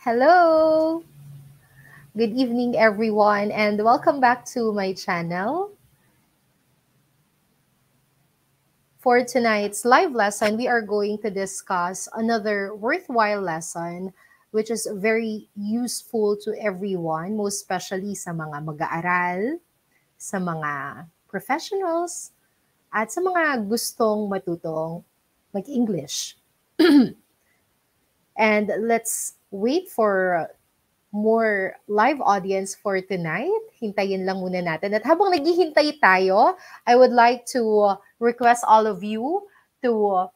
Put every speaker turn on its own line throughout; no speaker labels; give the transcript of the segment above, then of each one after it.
Hello! Good evening, everyone, and welcome back to my channel. For tonight's live lesson, we are going to discuss another worthwhile lesson which is very useful to everyone, most especially sa mga mag-aaral, sa mga professionals, at sa mga gustong matutong mag-English. and let's wait for more live audience for tonight. Hintayin lang muna natin. At habang naghihintay tayo, I would like to request all of you to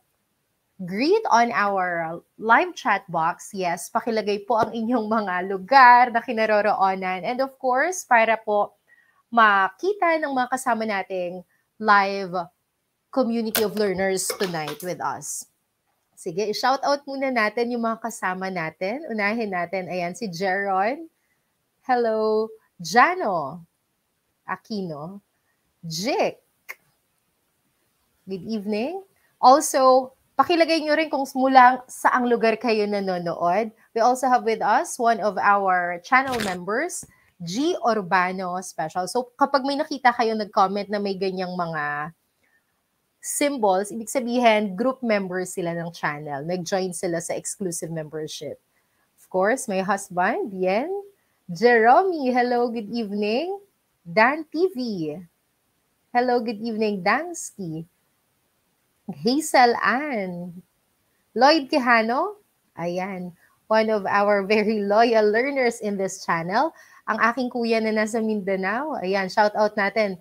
greet on our live chat box. Yes, pakilagay po ang inyong mga lugar na kinaroroonan. And of course, para po makita ng mga kasama nating live community of learners tonight with us. Sige, shout out muna natin yung mga kasama natin. Unahin natin, ayan, si Jeron. Hello, Jano Aquino. Jick. Good evening. Also, Pakilagay nyo rin kung mula saang lugar kayo nanonood. We also have with us one of our channel members, G. Urbano Special. So kapag may nakita kayo nag-comment na may ganyang mga symbols, ibig sabihin group members sila ng channel. Nag-join sila sa exclusive membership. Of course, my husband, Bien. Jerome, hello, good evening. Dan TV. Hello, good evening, Dansky. Hazel Ann. Lloyd Quijano, ayan, one of our very loyal learners in this channel. Ang aking kuya na nasa Mindanao, ayan, shout out natin.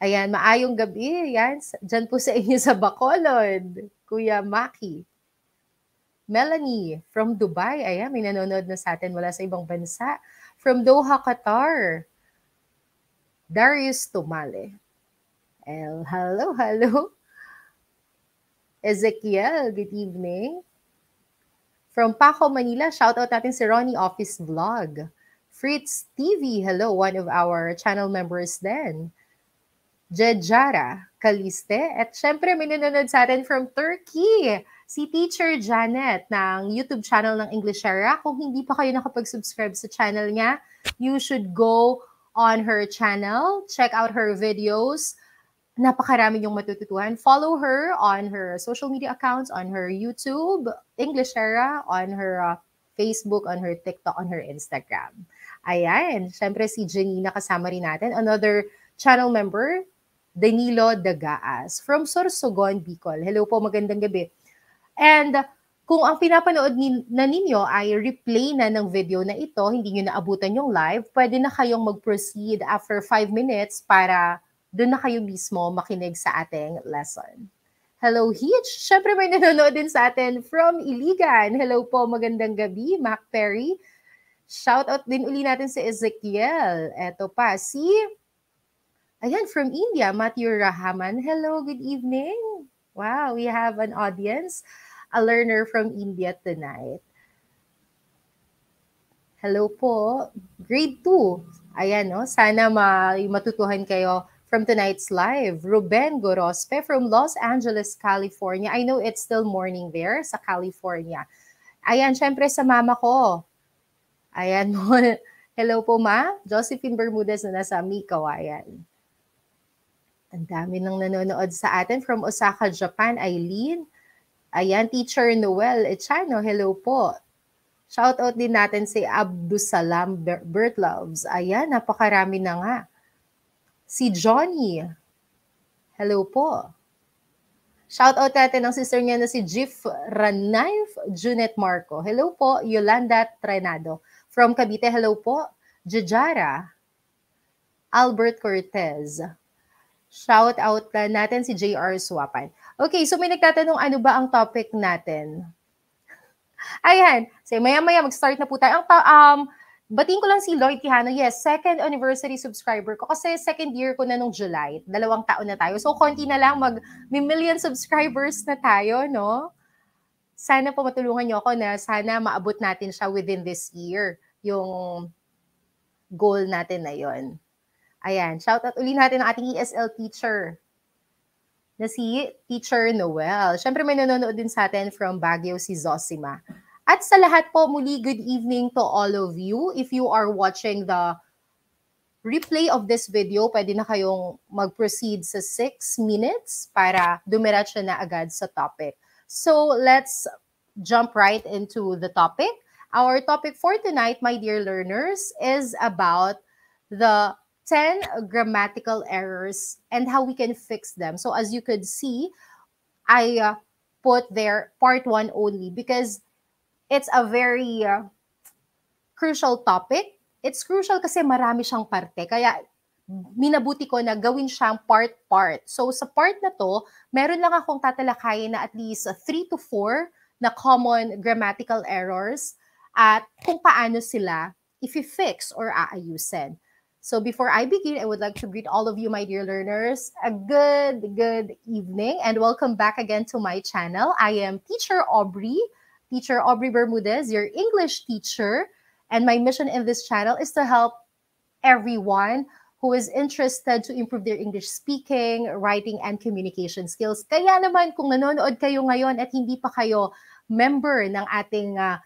Ayan, maayong gabi, ayan, dyan po sa inyo sa Bacolod, Kuya Maki. Melanie from Dubai, ayan, may nanonood na sa atin wala sa ibang bansa. From Doha, Qatar, Darius Tumale. El, hello, hello. Ezekiel, good evening. From Paco, Manila, shout out natin si Ronnie Office Vlog. Fritz TV, hello, one of our channel members then. Jejara Kaliste. At syempre, may nanonood sa atin from Turkey, si Teacher Janet ng YouTube channel ng Englishera. Kung hindi pa kayo nakapag-subscribe sa channel niya, you should go on her channel, check out her videos, napakarami yung matututuhan. Follow her on her social media accounts, on her YouTube, English Era, on her uh, Facebook, on her TikTok, on her Instagram. Ayan, syempre si Janina kasama rin natin. Another channel member, Danilo Dagaas from Sorsogon, Bicol. Hello po, magandang gabi. And kung ang pinapanood ni, na ninyo ay replay na ng video na ito, hindi nyo naabutan yung live, pwede na kayong mag-proceed after 5 minutes para doon na kayo mismo makinig sa ating lesson. Hello, Hitch! Siyempre may nanonood din sa atin from Iligan. Hello po, magandang gabi, Mac Perry. Shout out din uli natin si Ezekiel. Eto pa, si... Ayan, from India, Matthew Rahaman. Hello, good evening. Wow, we have an audience, a learner from India tonight. Hello po, grade 2. Ayan, no? sana matutuhan kayo from tonight's live, Ruben Gorospe from Los Angeles, California. I know it's still morning there sa California. Ayan, syempre sa mama ko. Ayan mo. Hello po, ma. Josephine Bermudez na nasa Mikaw. Ayan. Ang dami nang nanonood sa atin from Osaka, Japan. Eileen. Ayan, Teacher Noel Echano. Hello po. Shout out din natin si Abdusalam Bertloves. Ayan, napakarami na nga. Si Johnny. Hello po. Shout out natin ang sister niya na si Jif Ranaif Junet Marco. Hello po, Yolanda Trenado. From Cavite, hello po. Jajara. Albert Cortez. Shout out na natin si JR Swapan. Okay, so may nagtatanong ano ba ang topic natin? Ayan, so maya-maya mag-start na po tayo. Ang um, Batiin ko lang si Lloyd Quijano. Yes, second anniversary subscriber ko. Kasi second year ko na nung July. Dalawang taon na tayo. So, konti na lang mag million subscribers na tayo, no? Sana po matulungan niyo ako na sana maabot natin siya within this year. Yung goal natin na yon. Ayan, shout out uli natin ang ating ESL teacher na si Teacher Noel. Siyempre may nanonood din sa atin from Baguio si Zosima. At sa lahat po, muli good evening to all of you. If you are watching the replay of this video, pwede na kayong mag-proceed sa 6 minutes para dumiretso na agad sa topic. So let's jump right into the topic. Our topic for tonight, my dear learners, is about the 10 grammatical errors and how we can fix them. So as you could see, I uh, put there part 1 only because it's a very uh, crucial topic it's crucial kasi marami siyang parte. Kaya minabuti ko na gawin siyang part-part. So sa part na to, meron lang akong tatalakayin na at least 3 to 4 na common grammatical errors at kung paano sila if-fix or aayusin. So before I begin, I would like to greet all of you, my dear learners, a good, good evening and welcome back again to my channel. I am Teacher Aubrey, Teacher Aubrey Bermudez, your English teacher. And my mission in this channel is to help everyone who is interested to improve their English speaking, writing, and communication skills. Kaya naman kung nanonood kayo ngayon at hindi pa kayo member ng ating uh,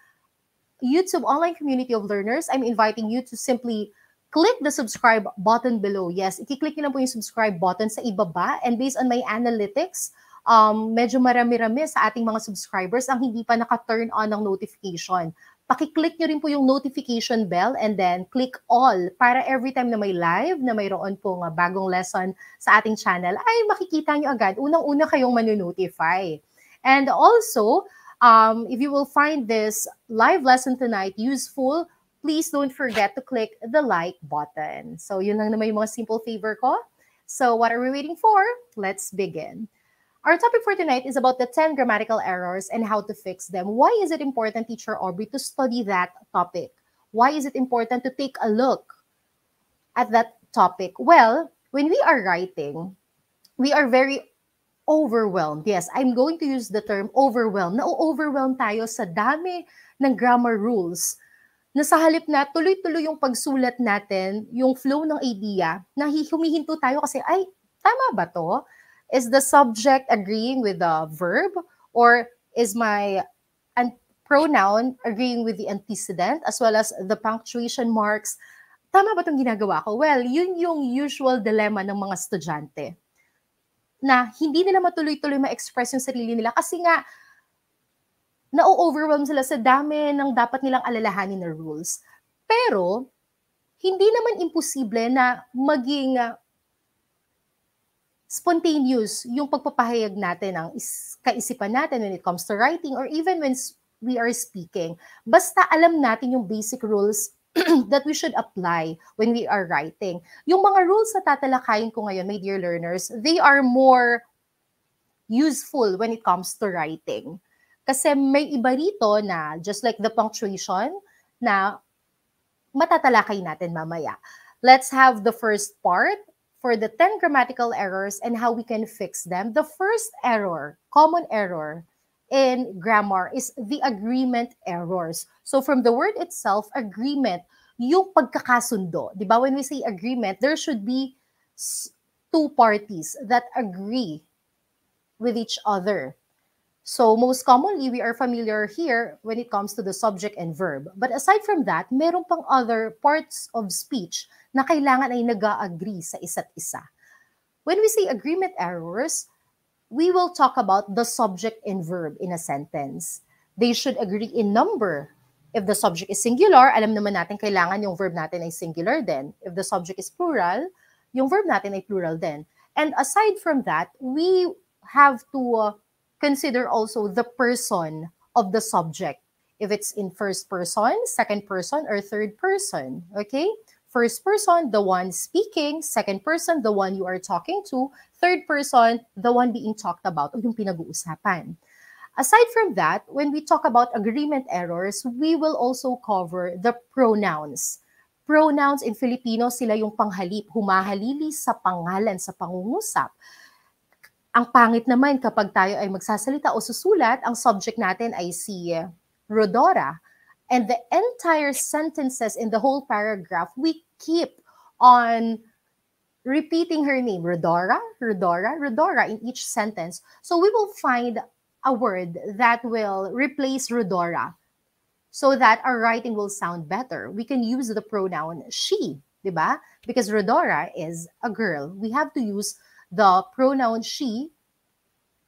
YouTube online community of learners, I'm inviting you to simply click the subscribe button below. Yes, i-click nyo lang po yung subscribe button sa ibaba. And based on my analytics, um, medyo marami-rami sa ating mga subscribers ang hindi pa naka-turn on ng notification pakiclick nyo rin po yung notification bell and then click all para every time na may live, na mayroon pong uh, bagong lesson sa ating channel, ay makikita nyo agad. Unang-una kayong manonotify. And also, um, if you will find this live lesson tonight useful, please don't forget to click the like button. So yun lang naman yung mga simple favor ko. So what are we waiting for? Let's begin. Our topic for tonight is about the 10 grammatical errors and how to fix them. Why is it important, Teacher Aubrey, to study that topic? Why is it important to take a look at that topic? Well, when we are writing, we are very overwhelmed. Yes, I'm going to use the term overwhelmed. Na-overwhelmed tayo sa dami ng grammar rules na sa halip na tuloy-tuloy yung pagsulat natin, yung flow ng idea, na humihinto tayo kasi, ay, tama ba to? Is the subject agreeing with the verb or is my pronoun agreeing with the antecedent as well as the punctuation marks? Tama ba itong ginagawa ko? Well, yun yung usual dilemma ng mga estudyante na hindi nila matuloy-tuloy ma-express yung sarili nila kasi nga na-overwhelm sila sa dami ng dapat nilang alalahanin na rules. Pero, hindi naman imposible na maging spontaneous yung pagpapahayag natin ng is- kaisipan natin when it comes to writing or even when we are speaking. Basta alam natin yung basic rules that we should apply when we are writing. Yung mga rules na tatalakayin ko ngayon, my dear learners, they are more useful when it comes to writing. Kasi may iba rito na, just like the punctuation, na matatalakay natin mamaya. Let's have the first part, for the 10 grammatical errors and how we can fix them. The first error, common error in grammar is the agreement errors. So from the word itself, agreement, yung pagkakasundo. Di ba? When we say agreement, there should be two parties that agree with each other. So most commonly, we are familiar here when it comes to the subject and verb. But aside from that, meron pang other parts of speech na kailangan ay nag-agree sa isa't isa. When we say agreement errors, we will talk about the subject and verb in a sentence. They should agree in number. If the subject is singular, alam naman natin kailangan yung verb natin ay singular din. If the subject is plural, yung verb natin ay plural din. And aside from that, we have to uh, consider also the person of the subject. If it's in first person, second person, or third person. Okay? First person, the one speaking. Second person, the one you are talking to. Third person, the one being talked about o yung pinag-uusapan. Aside from that, when we talk about agreement errors, we will also cover the pronouns. Pronouns in Filipino, sila yung panghalip, humahalili sa pangalan, sa pangungusap. Ang pangit naman kapag tayo ay magsasalita o susulat, ang subject natin ay si Rodora and the entire sentences in the whole paragraph, we keep on repeating her name, Rodora, Rodora, Rodora in each sentence. So we will find a word that will replace Rodora so that our writing will sound better. We can use the pronoun she, diba? Because Rodora is a girl. We have to use the pronoun she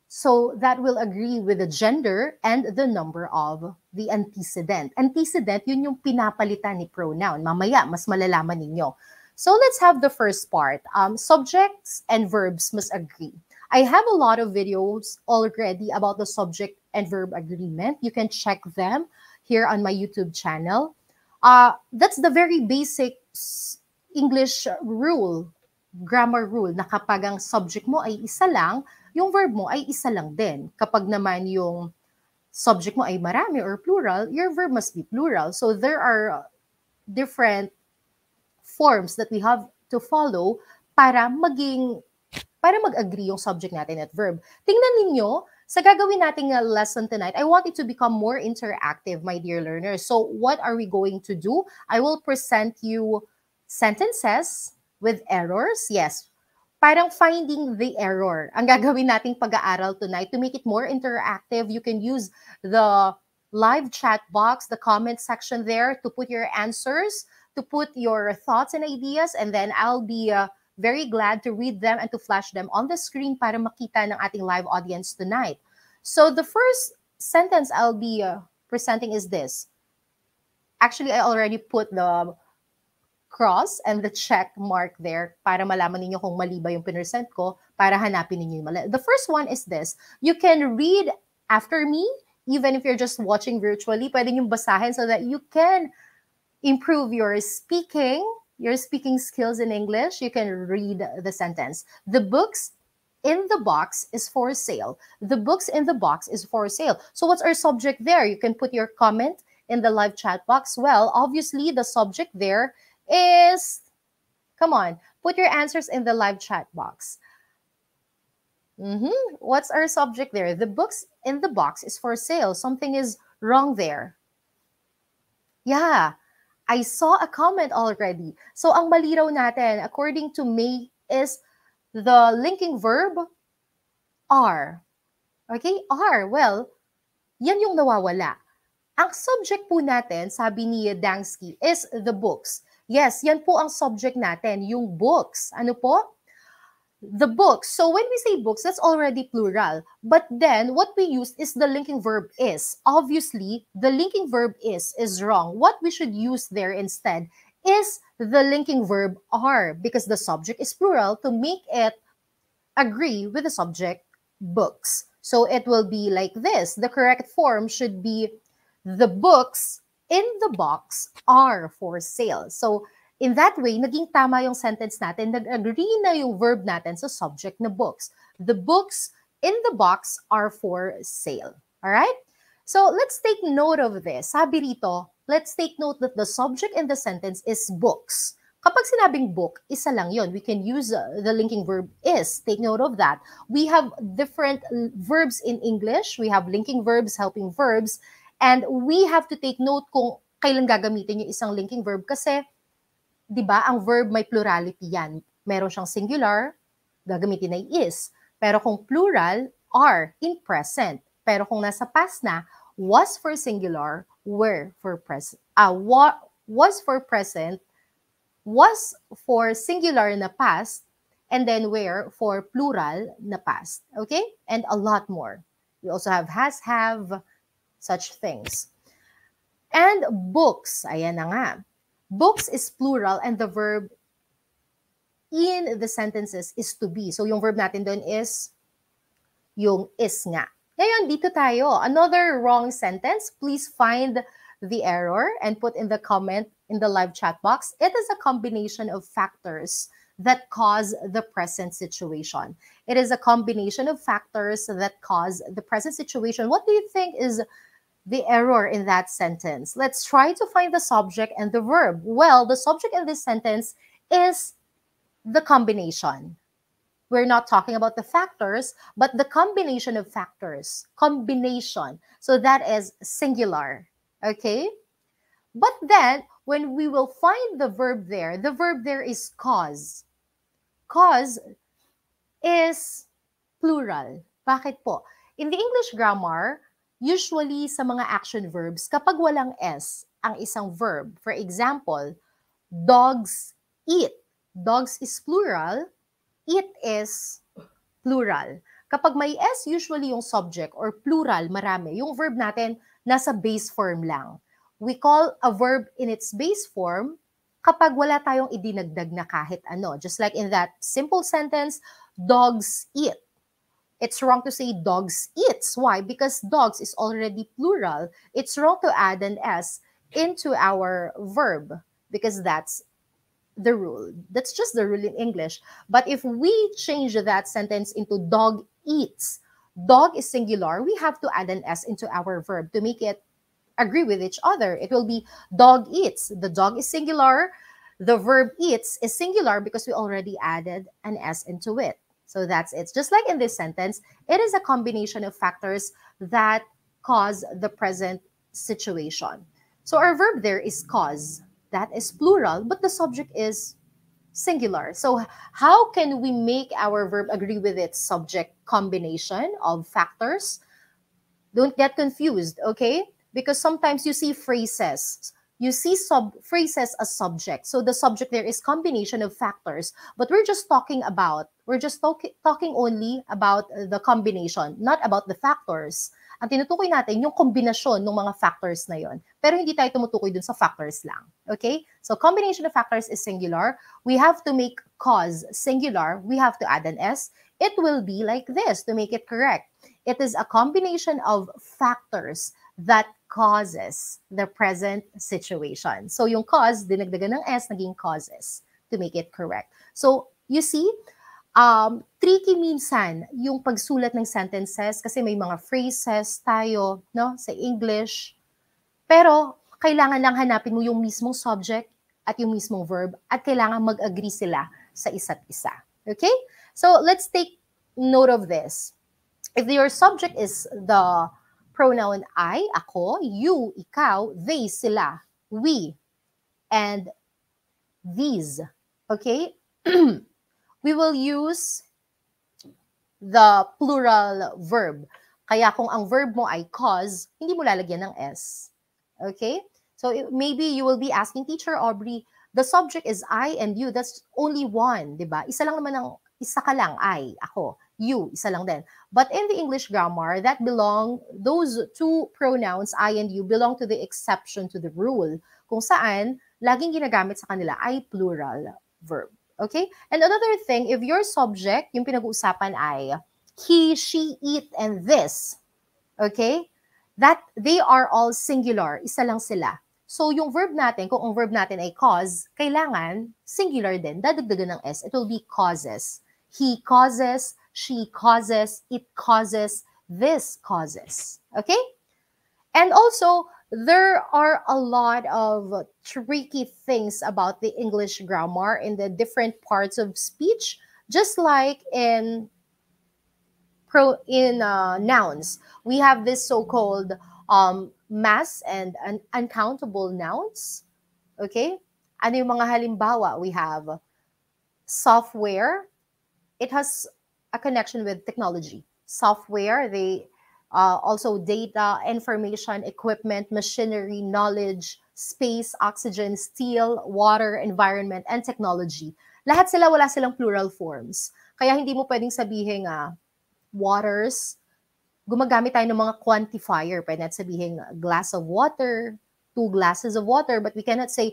so that will agree with the gender and the number of the antecedent. Antecedent, yun yung pinapalitan ni pronoun. Mamaya, mas malalaman ninyo. So let's have the first part. Um, subjects and verbs must agree. I have a lot of videos already about the subject and verb agreement. You can check them here on my YouTube channel. Uh, that's the very basic English rule, grammar rule, na kapag ang subject mo ay isa lang, yung verb mo ay isa lang din. Kapag naman yung subject mo ay marami or plural, your verb must be plural. So there are different forms that we have to follow para maging para mag-agree yung subject natin at verb. Tingnan ninyo, sa gagawin nating lesson tonight, I want it to become more interactive, my dear learners. So what are we going to do? I will present you sentences with errors. Yes, parang finding the error. Ang gagawin nating pag-aaral tonight to make it more interactive, you can use the live chat box, the comment section there to put your answers to put your thoughts and ideas and then I'll be uh, very glad to read them and to flash them on the screen para makita ng ating live audience tonight. So the first sentence I'll be uh, presenting is this. Actually, I already put the cross and the check mark there para malaman niyo kung mali ba yung pinesent ko para hanapin niyo yung mali. The first one is this. You can read after me even if you're just watching virtually. Pwede niyo basahin so that you can improve your speaking, your speaking skills in English, you can read the sentence. The books in the box is for sale. The books in the box is for sale. So what's our subject there? You can put your comment in the live chat box. Well, obviously the subject there is, come on, put your answers in the live chat box. Mm-hmm. What's our subject there? The books in the box is for sale. Something is wrong there. Yeah, I saw a comment already. So ang maliraw natin, according to May, is the linking verb are. Okay? Are. Well, yan yung nawawala. Ang subject po natin, sabi ni Dangsky, is the books. Yes, yan po ang subject natin, yung books. Ano po? the books. So when we say books, that's already plural. But then what we use is the linking verb is. Obviously, the linking verb is is wrong. What we should use there instead is the linking verb are because the subject is plural to make it agree with the subject books. So it will be like this. The correct form should be the books in the box are for sale. So In that way, naging tama yung sentence natin. Nag-agree na yung verb natin sa subject na books. The books in the box are for sale. All right? So let's take note of this. Sabi rito, let's take note that the subject in the sentence is books. Kapag sinabing book, isa lang yon. We can use uh, the linking verb is. Take note of that. We have different verbs in English. We have linking verbs, helping verbs. And we have to take note kung kailan gagamitin yung isang linking verb kasi 'di ba, ang verb may plurality yan. Meron siyang singular, gagamitin ay is. Pero kung plural, are in present. Pero kung nasa past na, was for singular, were for present. Ah, wa- was for present, was for singular na past, and then were for plural na past. Okay? And a lot more. We also have has, have, such things. And books, ayan na nga. Books is plural and the verb in the sentences is to be. So yung verb natin doon is yung is nga. Ngayon, dito tayo. Another wrong sentence. Please find the error and put in the comment in the live chat box. It is a combination of factors that cause the present situation. It is a combination of factors that cause the present situation. What do you think is the error in that sentence. Let's try to find the subject and the verb. Well, the subject in this sentence is the combination. We're not talking about the factors, but the combination of factors. Combination. So that is singular. Okay? But then, when we will find the verb there, the verb there is cause. Cause is plural. Bakit po? In the English grammar, usually sa mga action verbs, kapag walang S ang isang verb, for example, dogs eat. Dogs is plural, eat is plural. Kapag may S, usually yung subject or plural, marami. Yung verb natin, nasa base form lang. We call a verb in its base form kapag wala tayong idinagdag na kahit ano. Just like in that simple sentence, dogs eat it's wrong to say dogs eats. Why? Because dogs is already plural. It's wrong to add an S into our verb because that's the rule. That's just the rule in English. But if we change that sentence into dog eats, dog is singular, we have to add an S into our verb to make it agree with each other. It will be dog eats. The dog is singular. The verb eats is singular because we already added an S into it. So that's it. Just like in this sentence, it is a combination of factors that cause the present situation. So our verb there is cause. That is plural, but the subject is singular. So how can we make our verb agree with its subject combination of factors? Don't get confused, okay? Because sometimes you see phrases you see sub phrases as subject. So the subject there is combination of factors, but we're just talking about, we're just talk, talking only about the combination, not about the factors. Ang tinutukoy natin, yung kombinasyon ng mga factors na yon. Pero hindi tayo tumutukoy dun sa factors lang. Okay? So combination of factors is singular. We have to make cause singular. We have to add an S. It will be like this to make it correct. It is a combination of factors that causes the present situation. So yung cause, dinagdagan ng S, naging causes to make it correct. So you see, um, tricky minsan yung pagsulat ng sentences kasi may mga phrases tayo no, sa English. Pero kailangan lang hanapin mo yung mismong subject at yung mismong verb at kailangan mag-agree sila sa isa't isa. Okay? So let's take note of this. If your subject is the pronoun I, ako, you, ikaw, they, sila, we, and these. Okay? we will use the plural verb. Kaya kung ang verb mo ay cause, hindi mo lalagyan ng S. Okay? So maybe you will be asking, Teacher Aubrey, the subject is I and you. That's only one, di ba? Isa lang naman ang, isa ka lang, I, ako you, isa lang din. But in the English grammar, that belong, those two pronouns, I and you, belong to the exception to the rule, kung saan, laging ginagamit sa kanila ay plural verb. Okay? And another thing, if your subject, yung pinag-uusapan ay he, she, it, and this, okay? That they are all singular, isa lang sila. So yung verb natin, kung ang verb natin ay cause, kailangan singular din, dadagdagan ng S. It will be causes. He causes, she causes, it causes, this causes. Okay? And also, there are a lot of tricky things about the English grammar in the different parts of speech, just like in pro in uh, nouns. We have this so-called um, mass and un uncountable nouns. Okay? Ano yung mga halimbawa? We have software. It has a connection with technology, software, they uh, also data, information, equipment, machinery, knowledge, space, oxygen, steel, water, environment, and technology. Lahat sila wala silang plural forms. Kaya hindi mo pwedeng sabihin uh, waters, gumagamit tayo ng mga quantifier. Pwede natin sabihin glass of water, two glasses of water, but we cannot say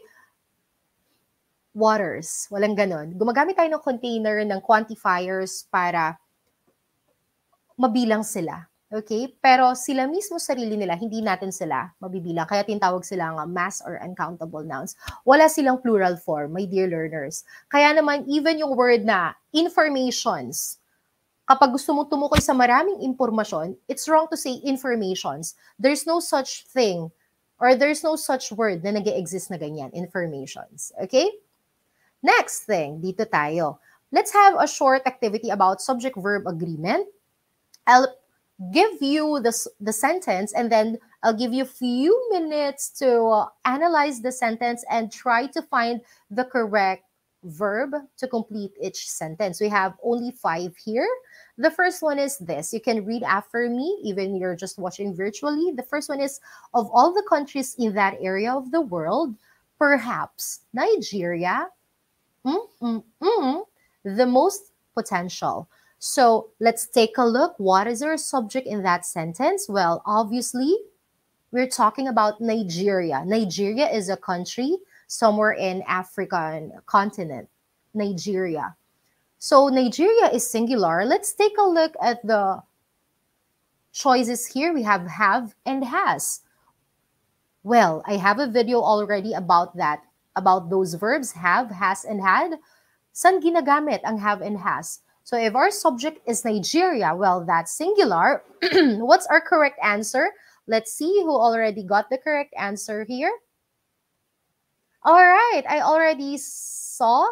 waters. Walang ganon. Gumagamit tayo ng container ng quantifiers para mabilang sila. Okay? Pero sila mismo sarili nila, hindi natin sila mabibilang. Kaya tinatawag sila nga mass or uncountable nouns. Wala silang plural form, my dear learners. Kaya naman, even yung word na informations, kapag gusto mong tumukoy sa maraming impormasyon, it's wrong to say informations. There's no such thing or there's no such word na nag exist na ganyan, informations. Okay? Next thing, dito tayo. Let's have a short activity about subject-verb agreement. I'll give you the, the sentence and then I'll give you a few minutes to uh, analyze the sentence and try to find the correct verb to complete each sentence. We have only five here. The first one is this. You can read after me, even you're just watching virtually. The first one is of all the countries in that area of the world, perhaps Nigeria, mm, mm, mm, the most potential. So let's take a look. What is our subject in that sentence? Well, obviously, we're talking about Nigeria. Nigeria is a country somewhere in African continent. Nigeria. So Nigeria is singular. Let's take a look at the choices here. We have have and has. Well, I have a video already about that, about those verbs have, has, and had. San ginagamit ang have and has? So if our subject is Nigeria, well, that's singular. What's our correct answer? Let's see who already got the correct answer here. All right, I already saw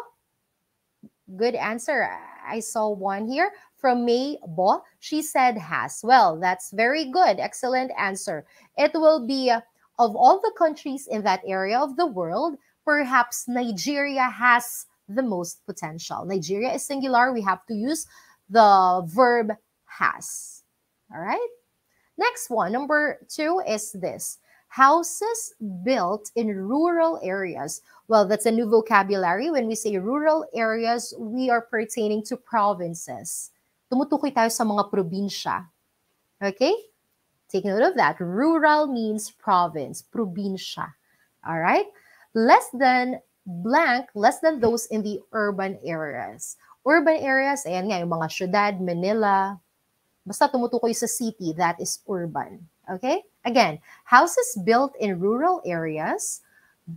Good answer. I saw one here from May Bo. She said has. Well, that's very good. Excellent answer. It will be uh, of all the countries in that area of the world, perhaps Nigeria has the most potential. Nigeria is singular. We have to use the verb has. All right. Next one, number two is this houses built in rural areas. Well, that's a new vocabulary. When we say rural areas, we are pertaining to provinces. Tumutukoy tayo sa mga probinsya. Okay? Take note of that. Rural means province, probinsya. All right? Less than blank, less than those in the urban areas. Urban areas, ayan nga, yung mga syudad, Manila, basta tumutukoy sa city, that is urban. Okay? Again, houses built in rural areas,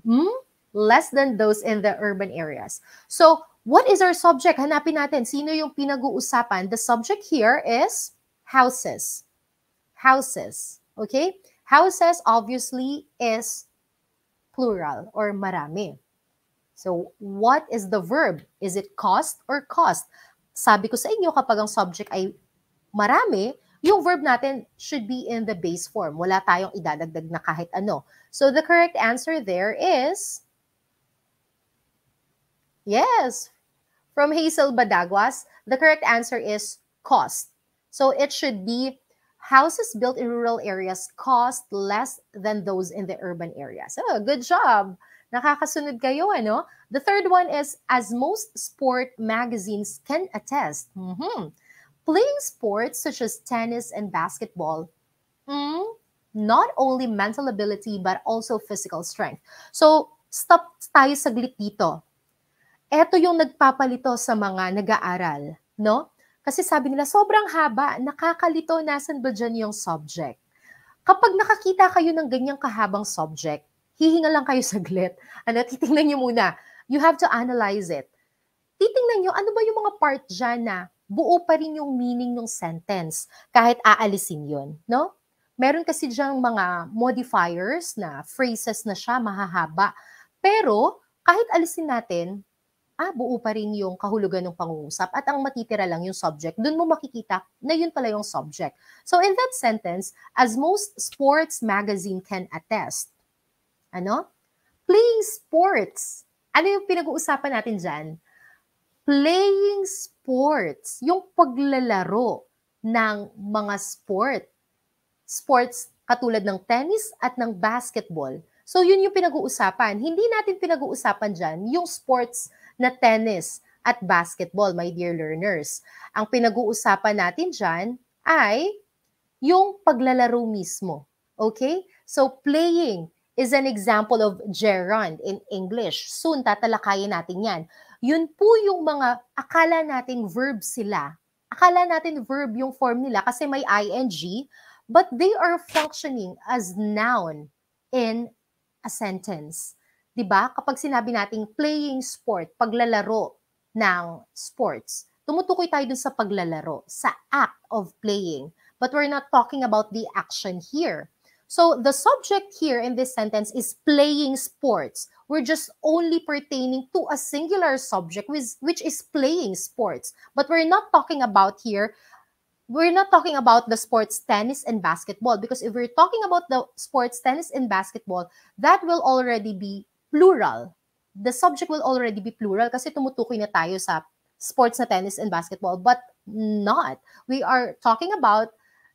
mm, less than those in the urban areas. So, what is our subject? Hanapin natin, sino yung pinag-uusapan? The subject here is houses. Houses. Okay? Houses obviously is plural or marami. So, what is the verb? Is it cost or cost? Sabi ko sa inyo, kapag ang subject ay marami, yung verb natin should be in the base form. Wala tayong idadagdag na kahit ano. So the correct answer there is Yes. From Hazel Badagwas, the correct answer is cost. So it should be houses built in rural areas cost less than those in the urban areas. Oh, good job. Nakakasunod kayo, ano? The third one is, as most sport magazines can attest, mm-hmm, Playing sports such as tennis and basketball, mm, not only mental ability but also physical strength. So, stop tayo saglit dito. Ito yung nagpapalito sa mga nag-aaral, no? Kasi sabi nila, sobrang haba, nakakalito, nasan ba dyan yung subject? Kapag nakakita kayo ng ganyang kahabang subject, hihinga lang kayo saglit. Ano, titingnan nyo muna. You have to analyze it. Titingnan nyo, ano ba yung mga part dyan na buo pa rin yung meaning ng sentence kahit aalisin yon, no? Meron kasi diyang mga modifiers na phrases na siya mahahaba. Pero kahit alisin natin, ah, buo pa rin yung kahulugan ng pangungusap at ang matitira lang yung subject. Doon mo makikita na yun pala yung subject. So in that sentence, as most sports magazine can attest, ano? Playing sports. Ano yung pinag-uusapan natin dyan? Playing sports yung paglalaro ng mga sport. Sports katulad ng tennis at ng basketball. So yun yung pinag-uusapan. Hindi natin pinag-uusapan dyan yung sports na tennis at basketball, my dear learners. Ang pinag-uusapan natin dyan ay yung paglalaro mismo. Okay? So playing is an example of gerund in English. Soon tatalakayin natin yan yun po yung mga akala nating verb sila. Akala natin verb yung form nila kasi may ing, but they are functioning as noun in a sentence. 'Di ba? Kapag sinabi nating playing sport, paglalaro ng sports, tumutukoy tayo dun sa paglalaro, sa act of playing. But we're not talking about the action here. So the subject here in this sentence is playing sports we're just only pertaining to a singular subject, which, which is playing sports. But we're not talking about here, we're not talking about the sports tennis and basketball, because if we're talking about the sports tennis and basketball, that will already be plural. The subject will already be plural kasi tumutukoy na tayo sa sports na tennis and basketball. But Not. We are talking about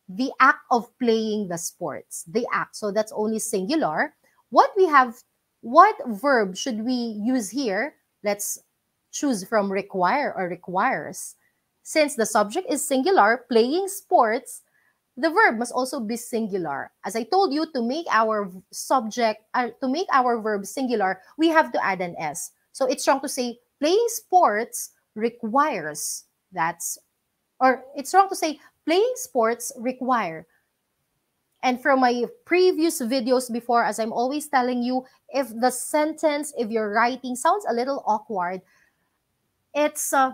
the act of playing the sports. The act. So that's only singular. What we have, what verb should we use here? Let's choose from require or requires. Since the subject is singular, playing sports, the verb must also be singular. As I told you, to make our subject, uh, to make our verb singular, we have to add an S. So it's wrong to say playing sports requires. That's, or it's wrong to say playing sports require. And from my previous videos before, as I'm always telling you, if the sentence, if your writing sounds a little awkward, it's, uh,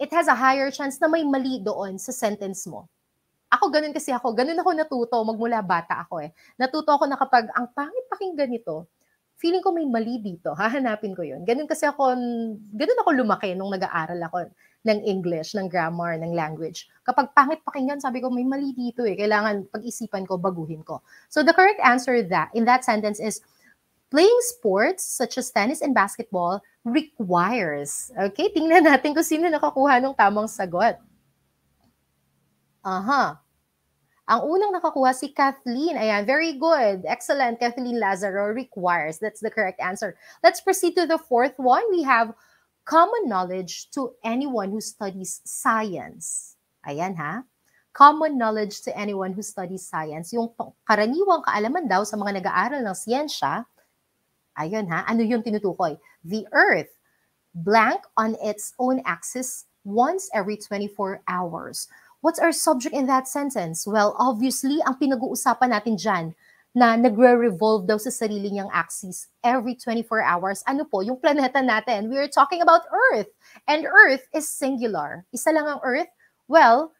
it has a higher chance na may mali doon sa sentence mo. Ako ganun kasi ako, ganun ako natuto magmula bata ako eh. Natuto ako na kapag ang pangit pakinggan nito, feeling ko may mali dito, hahanapin ko yun. Ganun kasi ako, ganun ako lumaki nung nag-aaral ako ng English, ng grammar, ng language. Kapag pangit pakinggan, sabi ko, may mali dito eh. Kailangan pag-isipan ko, baguhin ko. So the correct answer that in that sentence is, playing sports such as tennis and basketball requires. Okay, tingnan natin kung sino nakakuha ng tamang sagot. Aha. Ang unang nakakuha si Kathleen. Ayan, very good. Excellent. Kathleen Lazaro requires. That's the correct answer. Let's proceed to the fourth one. We have common knowledge to anyone who studies science. Ayan ha. Common knowledge to anyone who studies science. Yung karaniwang kaalaman daw sa mga nag-aaral ng siyensya, ayun ha, ano yung tinutukoy? The Earth, blank on its own axis once every 24 hours. What's our subject in that sentence? Well, obviously, ang pinag-uusapan natin dyan na nagre-revolve daw sa sarili niyang axis every 24 hours. Ano po? Yung planeta natin. We are talking about Earth. And Earth is singular. Isa lang ang Earth? Well,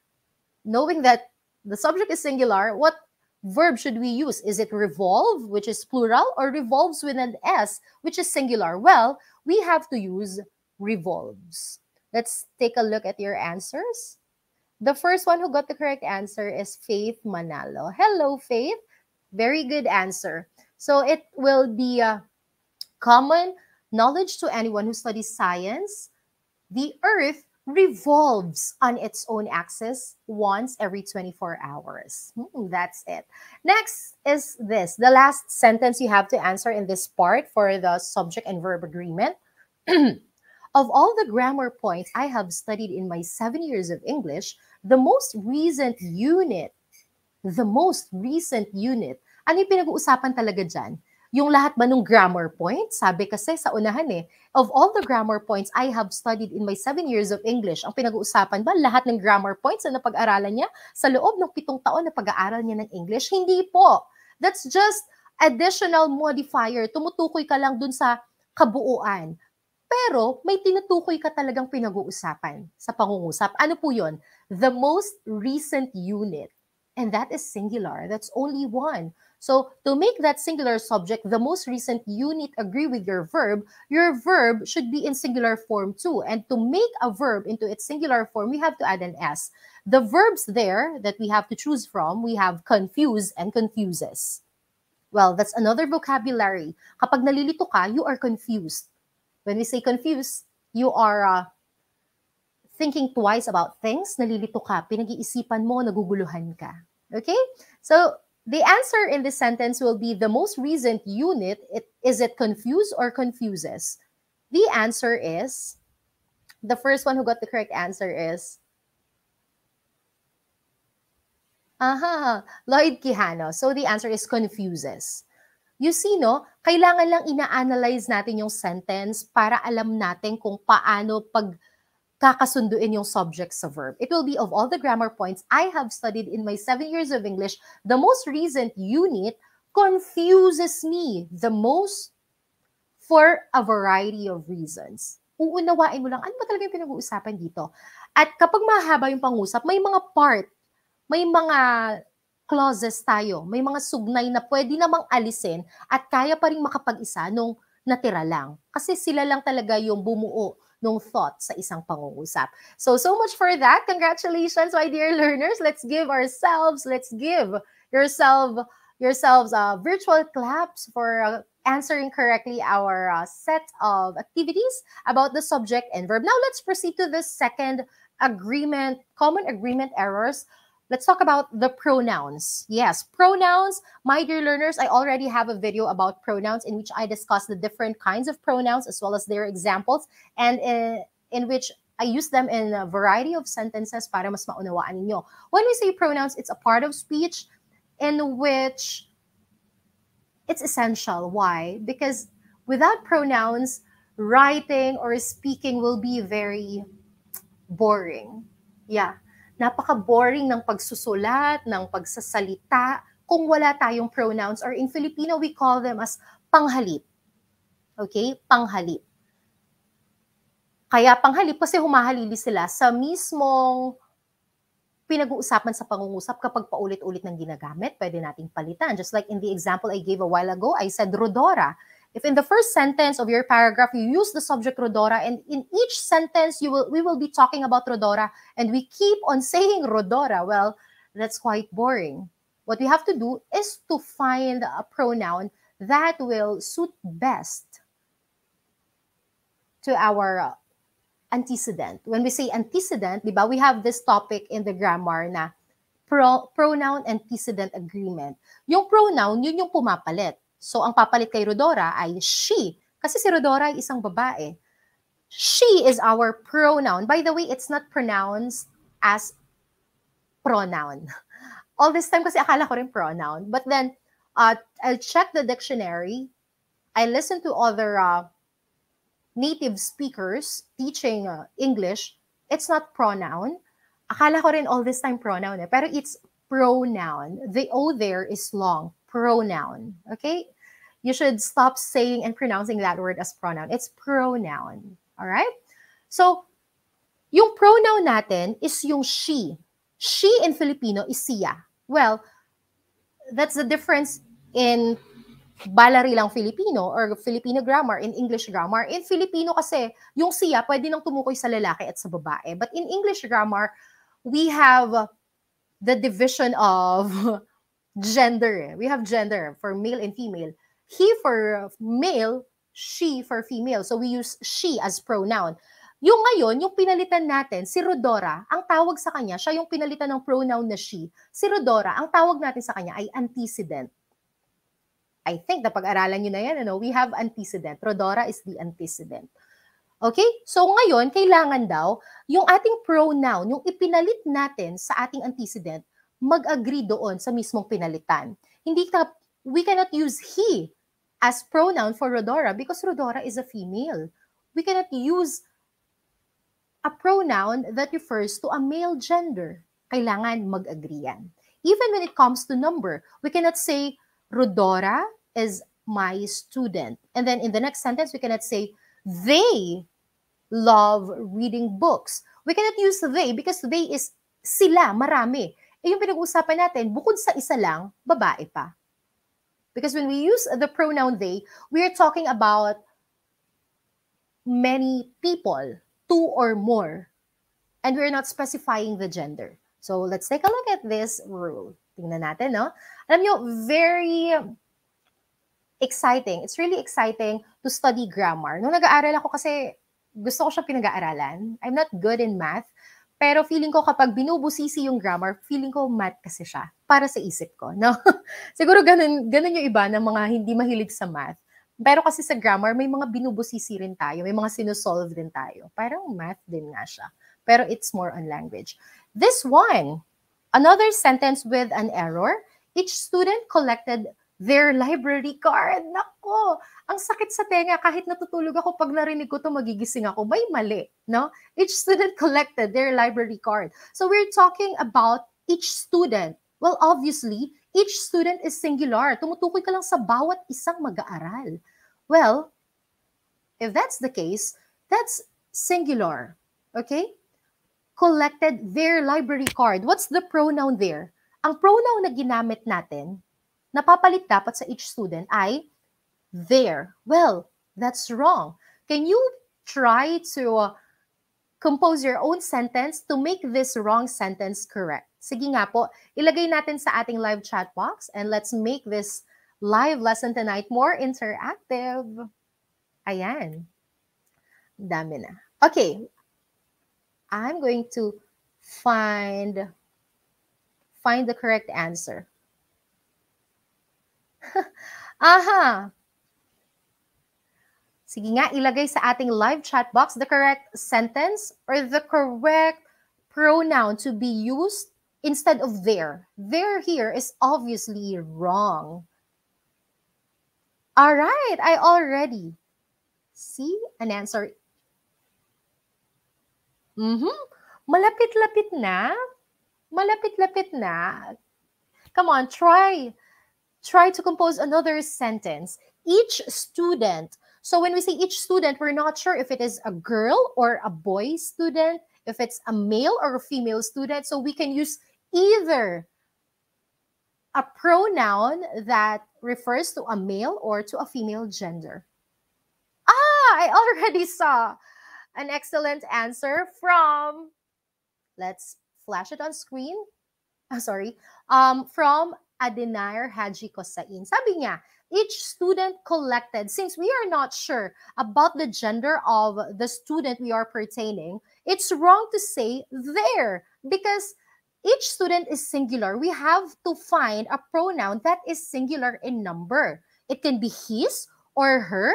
knowing that the subject is singular, what verb should we use? Is it revolve, which is plural, or revolves with an S, which is singular? Well, we have to use revolves. Let's take a look at your answers. The first one who got the correct answer is Faith Manalo. Hello, Faith. Very good answer. So it will be a common knowledge to anyone who studies science. The Earth revolves on its own axis once every 24 hours. Hmm, that's it. Next is this. The last sentence you have to answer in this part for the subject and verb agreement. Of all the grammar points I have studied in my seven years of English, the most recent unit, the most recent unit, ano yung pinag-uusapan talaga dyan? Yung lahat ba ng grammar points? Sabi kasi sa unahan eh, of all the grammar points I have studied in my seven years of English, ang pinag-uusapan ba lahat ng grammar points na napag-aralan niya sa loob ng pitong taon na pag-aaral niya ng English? Hindi po. That's just additional modifier. Tumutukoy ka lang dun sa kabuuan. Pero may tinutukoy ka talagang pinag-uusapan sa pangungusap. Ano po yon? The most recent unit. And that is singular. That's only one. So to make that singular subject the most recent unit agree with your verb, your verb should be in singular form too. And to make a verb into its singular form, we have to add an S. The verbs there that we have to choose from, we have confuse and confuses. Well, that's another vocabulary. Kapag nalilito ka, you are confused. When we say confused, you are uh, thinking twice about things, nalilito ka, pinag-iisipan mo, naguguluhan ka. Okay? So, the answer in this sentence will be the most recent unit. It, is it confused or confuses? The answer is, the first one who got the correct answer is, aha, Lloyd Quijano. So the answer is confuses. You see, no, kailangan lang ina-analyze natin yung sentence para alam natin kung paano pag kakasunduin yung subject sa verb. It will be of all the grammar points I have studied in my seven years of English, the most recent unit confuses me the most for a variety of reasons. Uunawain mo lang, ano ba talaga yung pinag-uusapan dito? At kapag mahaba yung pangusap, may mga part, may mga clauses tayo. May mga sugnay na pwede namang alisin at kaya pa rin makapag-isa nung natira lang. Kasi sila lang talaga yung bumuo ng thought sa isang pangungusap. So, so much for that. Congratulations, my dear learners. Let's give ourselves, let's give yourself, yourselves uh, virtual claps for uh, answering correctly our uh, set of activities about the subject and verb. Now, let's proceed to the second agreement, common agreement errors, let's talk about the pronouns. Yes, pronouns. My dear learners, I already have a video about pronouns in which I discuss the different kinds of pronouns as well as their examples and in, in which I use them in a variety of sentences para mas maunawaan ninyo. When we say pronouns, it's a part of speech in which it's essential. Why? Because without pronouns, writing or speaking will be very boring. Yeah. Napaka-boring ng pagsusulat, ng pagsasalita, kung wala tayong pronouns or in Filipino, we call them as panghalip. Okay? Panghalip. Kaya panghalip kasi humahalili sila sa mismong pinag-uusapan sa pangungusap kapag paulit-ulit ng ginagamit, pwede nating palitan. Just like in the example I gave a while ago, I said Rodora. If in the first sentence of your paragraph you use the subject Rodora, and in each sentence you will we will be talking about Rodora, and we keep on saying Rodora, well, that's quite boring. What we have to do is to find a pronoun that will suit best to our uh, antecedent. When we say antecedent, di ba, we have this topic in the grammar na pro, pronoun antecedent agreement. Yung pronoun, yun yung pumapalit. So, ang papalit kay Rodora ay she. Kasi si Rodora ay isang babae. She is our pronoun. By the way, it's not pronounced as pronoun. All this time kasi akala ko rin pronoun. But then, uh, I'll check the dictionary. I listen to other uh, native speakers teaching uh, English, it's not pronoun. Akala ko rin all this time pronoun eh, pero it's pronoun. The O there is long. Pronoun. Okay? You should stop saying and pronouncing that word as pronoun. It's pronoun. All right? So, yung pronoun natin is yung she. She in Filipino is siya. Well, that's the difference in balarilang Filipino or Filipino grammar in English grammar. In Filipino kasi, yung siya pwede nang tumukoy sa lalaki at sa babae. But in English grammar, we have the division of gender. We have gender for male and female. He for male, she for female. So we use she as pronoun. Yung ngayon, yung pinalitan natin, si Rodora, ang tawag sa kanya, siya yung pinalitan ng pronoun na she. Si Rodora, ang tawag natin sa kanya ay antecedent. I think napag-aralan nyo na yan, ano? we have antecedent. Rodora is the antecedent. Okay? So ngayon, kailangan daw, yung ating pronoun, yung ipinalit natin sa ating antecedent, mag-agree doon sa mismong pinalitan. Hindi ka, we cannot use he as pronoun for Rodora because Rodora is a female. We cannot use a pronoun that refers to a male gender. Kailangan mag-agree yan. Even when it comes to number, we cannot say Rodora is my student. And then in the next sentence, we cannot say they love reading books. We cannot use they because they is sila, marami. Eh yung pinag-uusapan natin, bukod sa isa lang, babae pa. Because when we use the pronoun they, we are talking about many people, two or more. And we're not specifying the gender. So let's take a look at this rule. Tingnan natin, no? Alam nyo, very exciting. It's really exciting to study grammar. Nung nag-aaral ako kasi gusto ko siya pinag-aaralan. I'm not good in math. Pero feeling ko kapag binubusisi yung grammar, feeling ko math kasi siya. Para sa isip ko. No? Siguro ganun, ganun yung iba ng mga hindi mahilig sa math. Pero kasi sa grammar, may mga binubusisi rin tayo. May mga sinusolve din tayo. Parang math din nga siya. Pero it's more on language. This one, another sentence with an error. Each student collected their library card. Nako, ang sakit sa tenga. Kahit natutulog ako, pag narinig ko to magigising ako. May mali, no? Each student collected their library card. So we're talking about each student. Well, obviously, each student is singular. Tumutukoy ka lang sa bawat isang mag-aaral. Well, if that's the case, that's singular. Okay? Collected their library card. What's the pronoun there? Ang pronoun na ginamit natin napapalit dapat sa each student ay there. Well, that's wrong. Can you try to uh, compose your own sentence to make this wrong sentence correct? Sige nga po, ilagay natin sa ating live chat box and let's make this live lesson tonight more interactive. Ayan. Dami na. Okay. I'm going to find find the correct answer. Aha! Sige nga, ilagay sa ating live chat box the correct sentence or the correct pronoun to be used instead of there. There here is obviously wrong. All right, I already see an answer. Mm-hmm. Malapit-lapit na. Malapit-lapit na. Come on, try. Try to compose another sentence. Each student. So when we say each student, we're not sure if it is a girl or a boy student, if it's a male or a female student. So we can use either a pronoun that refers to a male or to a female gender. Ah, I already saw an excellent answer from, let's flash it on screen. Oh, sorry, um, from Adenair Haji Kosain. Sabi niya, each student collected, since we are not sure about the gender of the student we are pertaining, it's wrong to say there because each student is singular. We have to find a pronoun that is singular in number. It can be his or her.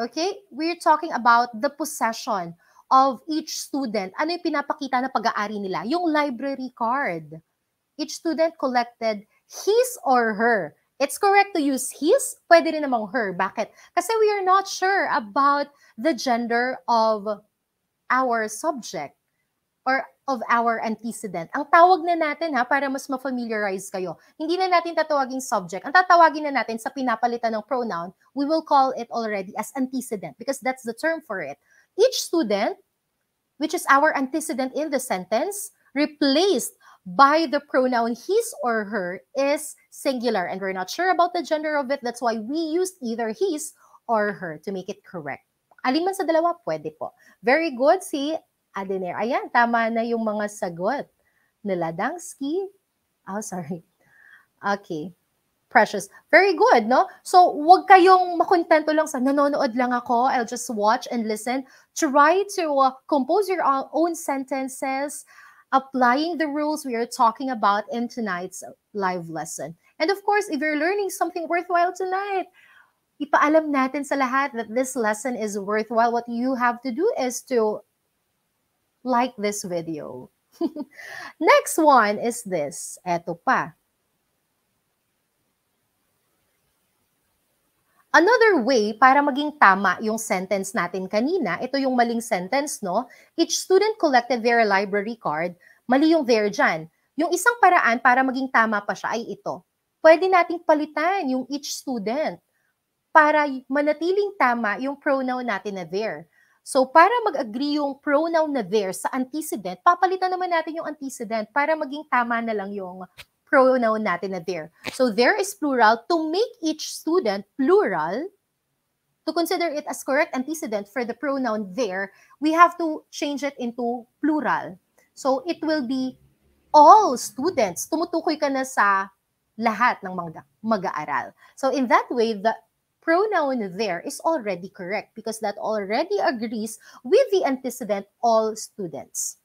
Okay? We're talking about the possession of each student. Ano yung pinapakita na pag-aari nila? Yung library card. Each student collected his or her. It's correct to use his, pwede rin namang her. Bakit? Kasi we are not sure about the gender of our subject or of our antecedent. Ang tawag na natin ha, para mas ma-familiarize kayo, hindi na natin tatawagin subject. Ang tatawagin na natin sa pinapalitan ng pronoun, we will call it already as antecedent because that's the term for it. Each student, which is our antecedent in the sentence, replaced by the pronoun his or her is singular and we're not sure about the gender of it. That's why we used either his or her to make it correct. Alin man sa dalawa, pwede po. Very good. Si Adenair. Ayan, tama na yung mga sagot nila. Dangsky. Oh, sorry. Okay. Precious. Very good, no? So, wag kayong makontento lang sa nanonood lang ako. I'll just watch and listen. Try to uh, compose your own sentences, applying the rules we are talking about in tonight's live lesson. And of course, if you're learning something worthwhile tonight, ipaalam natin sa lahat that this lesson is worthwhile. What you have to do is to like this video. Next one is this. Eto pa. Another way para maging tama yung sentence natin kanina, ito yung maling sentence, no? Each student collected their library card. Mali yung there dyan. Yung isang paraan para maging tama pa siya ay ito. Pwede nating palitan yung each student para manatiling tama yung pronoun natin na there. So para mag-agree yung pronoun na there sa antecedent, papalitan naman natin yung antecedent para maging tama na lang yung pronoun natin na there. So there is plural. To make each student plural, to consider it as correct antecedent for the pronoun there, we have to change it into plural. So it will be all students. Tumutukoy ka na sa lahat ng mga mag-aaral. So in that way, the pronoun there is already correct because that already agrees with the antecedent all students.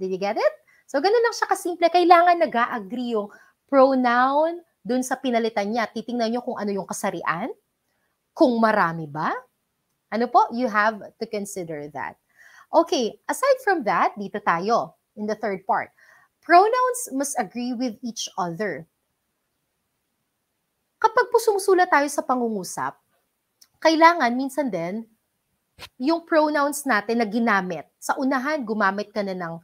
Did you get it? So, ganun lang siya kasimple. Kailangan nag-agree yung pronoun dun sa pinalitan niya. Titingnan nyo kung ano yung kasarian, kung marami ba. Ano po? You have to consider that. Okay, aside from that, dito tayo in the third part. Pronouns must agree with each other kapag po sumusulat tayo sa pangungusap, kailangan minsan din yung pronouns natin na ginamit. Sa unahan, gumamit ka na ng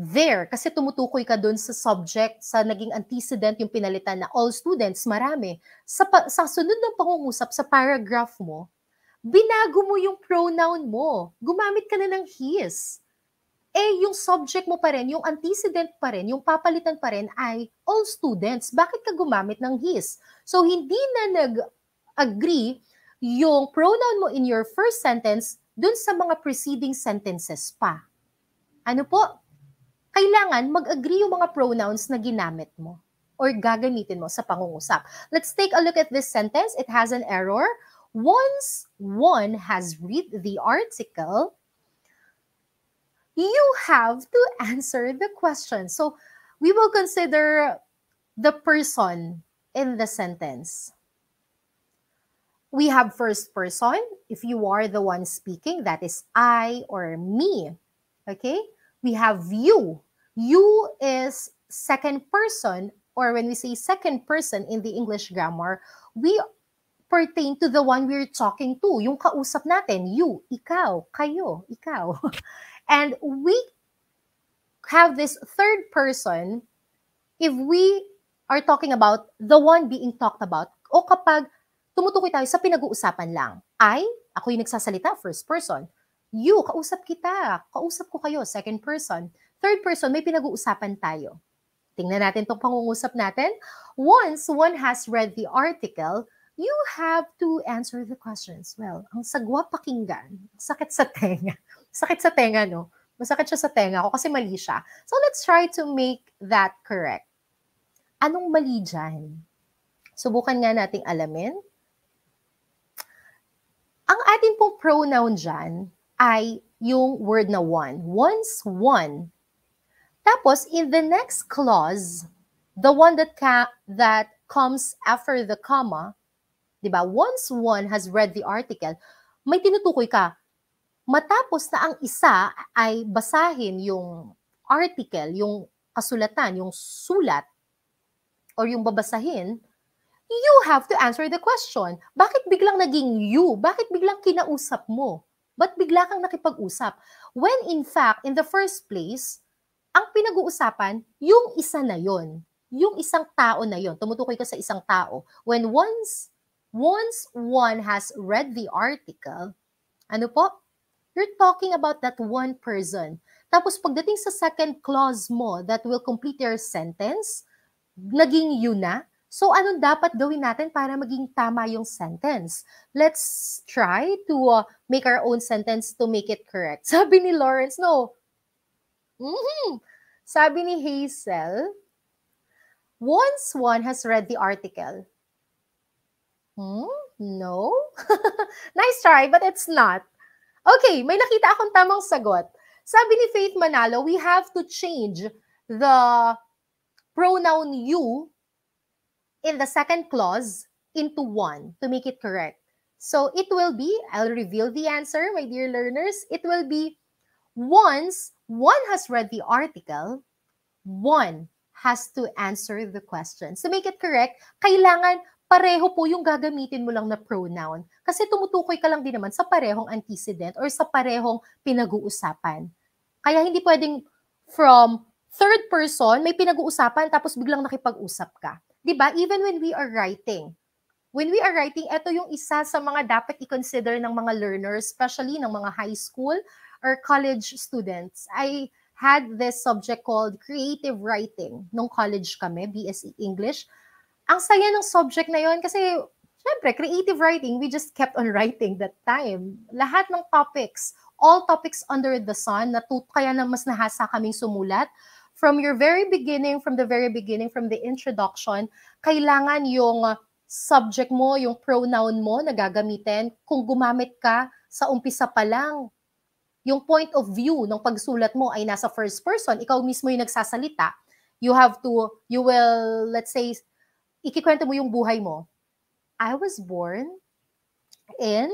there kasi tumutukoy ka doon sa subject, sa naging antecedent yung pinalitan na all students, marami. Sa, sa sunod ng pangungusap, sa paragraph mo, binago mo yung pronoun mo. Gumamit ka na ng his eh yung subject mo pa rin, yung antecedent pa rin, yung papalitan pa rin ay all students. Bakit ka gumamit ng his? So hindi na nag-agree yung pronoun mo in your first sentence dun sa mga preceding sentences pa. Ano po? Kailangan mag-agree yung mga pronouns na ginamit mo or gagamitin mo sa pangungusap. Let's take a look at this sentence. It has an error. Once one has read the article, you have to answer the question. So we will consider the person in the sentence. We have first person. If you are the one speaking, that is I or me. Okay? We have you. You is second person, or when we say second person in the English grammar, we pertain to the one we're talking to. Yung kausap natin, you, ikaw, kayo, ikaw. And we have this third person if we are talking about the one being talked about o kapag tumutukoy tayo sa pinag-uusapan lang. I, ako yung nagsasalita, first person. You, kausap kita. Kausap ko kayo, second person. Third person, may pinag-uusapan tayo. Tingnan natin itong pangungusap natin. Once one has read the article, you have to answer the questions. Well, ang sagwa pakinggan, sakit sa tenga. Sakit sa tenga, no? Masakit siya sa tenga ko kasi mali siya. So let's try to make that correct. Anong mali dyan? Subukan nga nating alamin. Ang atin pong pronoun dyan ay yung word na one. Once one. Tapos, in the next clause, the one that, ca- that comes after the comma, di ba? Once one has read the article, may tinutukoy ka. Matapos na ang isa ay basahin yung article, yung kasulatan, yung sulat, or yung babasahin, you have to answer the question. Bakit biglang naging you? Bakit biglang kinausap mo? Ba't bigla kang nakipag-usap? When in fact, in the first place, ang pinag-uusapan, yung isa na yon, yung isang tao na yon. Tumutukoy ka sa isang tao. When once once one has read the article, ano po? You're talking about that one person. Tapos pagdating sa second clause mo that will complete your sentence, naging you na. So anong dapat gawin natin para maging tama yung sentence? Let's try to uh, make our own sentence to make it correct. Sabi ni Lawrence, no. Mm-hmm. Sabi ni Hazel, once one has read the article, Hmm? No? nice try, but it's not. Okay, may nakita akong tamang sagot. Sabi ni Faith Manalo, we have to change the pronoun you in the second clause into one to make it correct. So it will be, I'll reveal the answer, my dear learners. It will be once one has read the article, one has to answer the question. To make it correct, kailangan pareho po yung gagamitin mo lang na pronoun. Kasi tumutukoy ka lang din naman sa parehong antecedent or sa parehong pinag-uusapan. Kaya hindi pwedeng from third person, may pinag-uusapan tapos biglang nakipag-usap ka. 'Di ba? Even when we are writing. When we are writing, ito yung isa sa mga dapat i-consider ng mga learners, especially ng mga high school or college students. I had this subject called creative writing nung college kami, BSE English ang saya ng subject na yon kasi syempre, creative writing, we just kept on writing that time. Lahat ng topics, all topics under the sun, natut kaya na mas nahasa kaming sumulat. From your very beginning, from the very beginning, from the introduction, kailangan yung subject mo, yung pronoun mo na gagamitin. Kung gumamit ka sa umpisa pa lang, yung point of view ng pagsulat mo ay nasa first person, ikaw mismo yung nagsasalita, you have to, you will, let's say, ikikwento mo yung buhay mo. I was born in,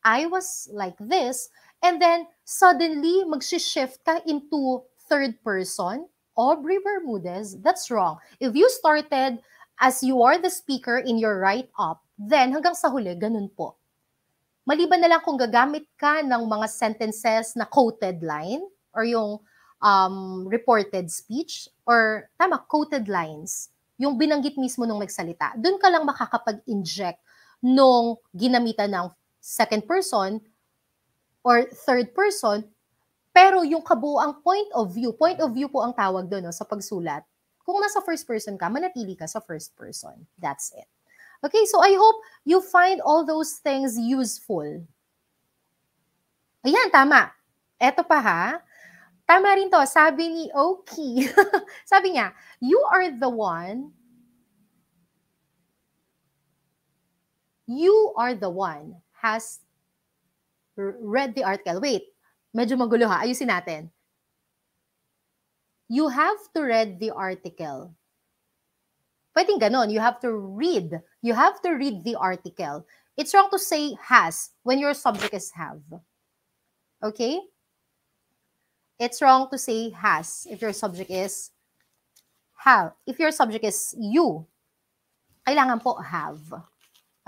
I was like this, and then suddenly mag-shift ka into third person, Aubrey Bermudez, that's wrong. If you started as you are the speaker in your write-up, then hanggang sa huli, ganun po. Maliban na lang kung gagamit ka ng mga sentences na quoted line or yung um, reported speech or tama, quoted lines, yung binanggit mismo nung nagsalita, doon ka lang makakapag-inject nung ginamitan ng second person or third person, pero yung kabuang point of view, point of view po ang tawag doon no, sa pagsulat. Kung nasa first person ka, manatili ka sa first person. That's it. Okay, so I hope you find all those things useful. Ayan, tama. Eto pa ha. Tama rin to, sabi ni Oki. sabi niya, you are the one, you are the one has read the article. Wait, Medyo magulo ha. Ayusin natin. You have to read the article. Pwedeng ganon. You have to read. You have to read the article. It's wrong to say has when your subject is have. Okay? It's wrong to say has if your subject is have. If your subject is you, kailangan po have.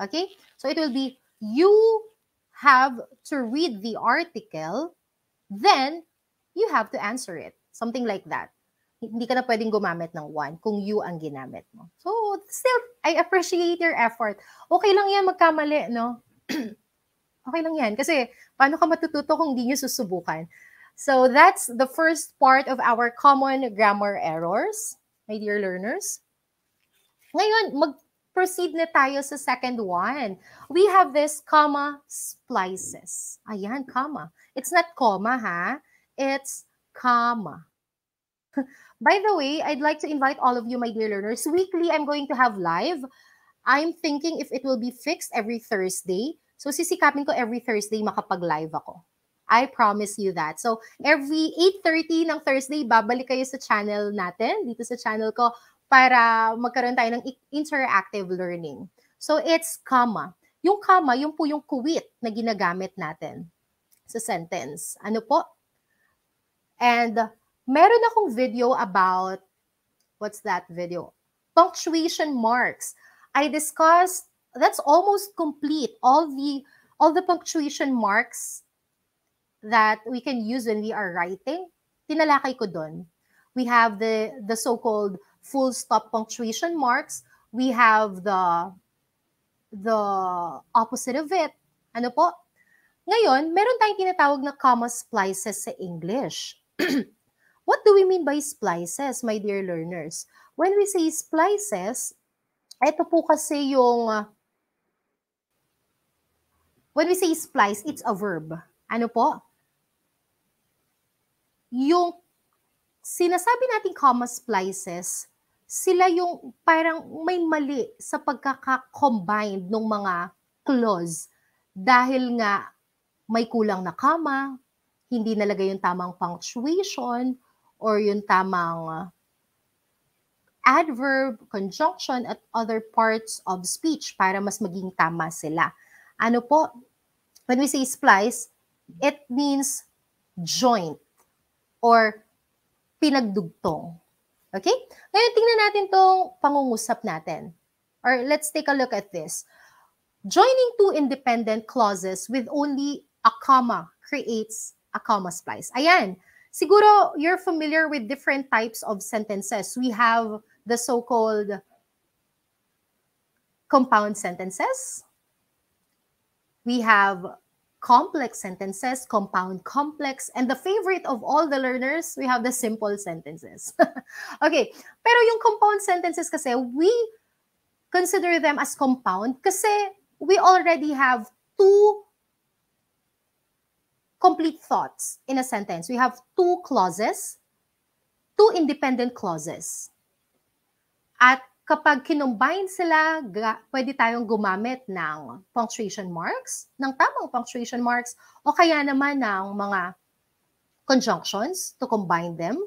Okay? So it will be you have to read the article, then you have to answer it. Something like that. Hindi ka na pwedeng gumamit ng one kung you ang ginamit mo. So, still, I appreciate your effort. Okay lang yan magkamali, no? okay lang yan. Kasi, paano ka matututo kung hindi nyo susubukan? So that's the first part of our common grammar errors, my dear learners. Ngayon, mag-proceed na tayo sa second one. We have this comma splices. Ayan, comma. It's not comma, ha? It's comma. By the way, I'd like to invite all of you, my dear learners. Weekly, I'm going to have live. I'm thinking if it will be fixed every Thursday. So, sisikapin ko every Thursday makapag-live ako. I promise you that. So, every 8.30 ng Thursday, babalik kayo sa channel natin, dito sa channel ko, para magkaroon tayo ng interactive learning. So, it's comma. Yung comma, yung po yung kuwit na ginagamit natin sa sentence. Ano po? And meron akong video about, what's that video? Punctuation marks. I discussed, that's almost complete. All the, all the punctuation marks that we can use when we are writing, tinalakay ko doon. We have the, the so-called full stop punctuation marks. We have the, the opposite of it. Ano po? Ngayon, meron tayong tinatawag na comma splices sa English. What do we mean by splices, my dear learners? When we say splices, ito po kasi yung when we say splice, it's a verb. Ano po? yung sinasabi nating comma splices, sila yung parang may mali sa pagkaka-combine ng mga clause dahil nga may kulang na comma, hindi nalagay yung tamang punctuation or yung tamang adverb, conjunction, at other parts of speech para mas maging tama sila. Ano po? When we say splice, it means joint or pinagdugtong. Okay? Ngayon, tingnan natin tong pangungusap natin. Or let's take a look at this. Joining two independent clauses with only a comma creates a comma splice. Ayan. Siguro you're familiar with different types of sentences. We have the so-called compound sentences. We have complex sentences, compound complex, and the favorite of all the learners, we have the simple sentences. okay, pero yung compound sentences kasi, we consider them as compound kasi we already have two complete thoughts in a sentence. We have two clauses, two independent clauses. At kapag kinumbine sila, pwede tayong gumamit ng punctuation marks, ng tamang punctuation marks, o kaya naman ng mga conjunctions to combine them.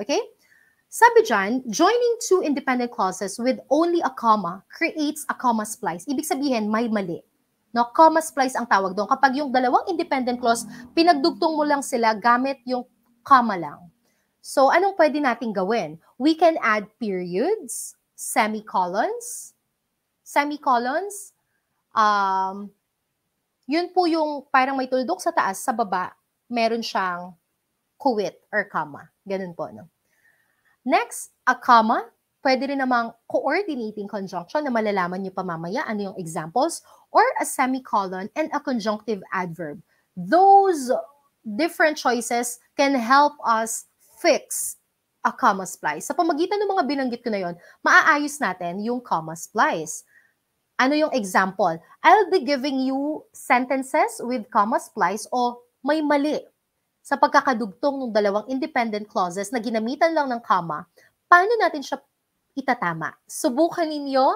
Okay? Sabi dyan, joining two independent clauses with only a comma creates a comma splice. Ibig sabihin, may mali. No, comma splice ang tawag doon. Kapag yung dalawang independent clause, pinagdugtong mo lang sila gamit yung comma lang. So, anong pwede nating gawin? We can add periods, semicolons. Semicolons, um, yun po yung parang may tuldok sa taas, sa baba, meron siyang quit or comma. Ganun po, no? Next, a comma, pwede rin namang coordinating conjunction na malalaman nyo pa mamaya ano yung examples, or a semicolon and a conjunctive adverb. Those different choices can help us fix a comma splice. Sa pamagitan ng mga binanggit ko na yon, maaayos natin yung comma splice. Ano yung example? I'll be giving you sentences with comma splice o may mali sa pagkakadugtong ng dalawang independent clauses na ginamitan lang ng comma. Paano natin siya itatama? Subukan ninyo,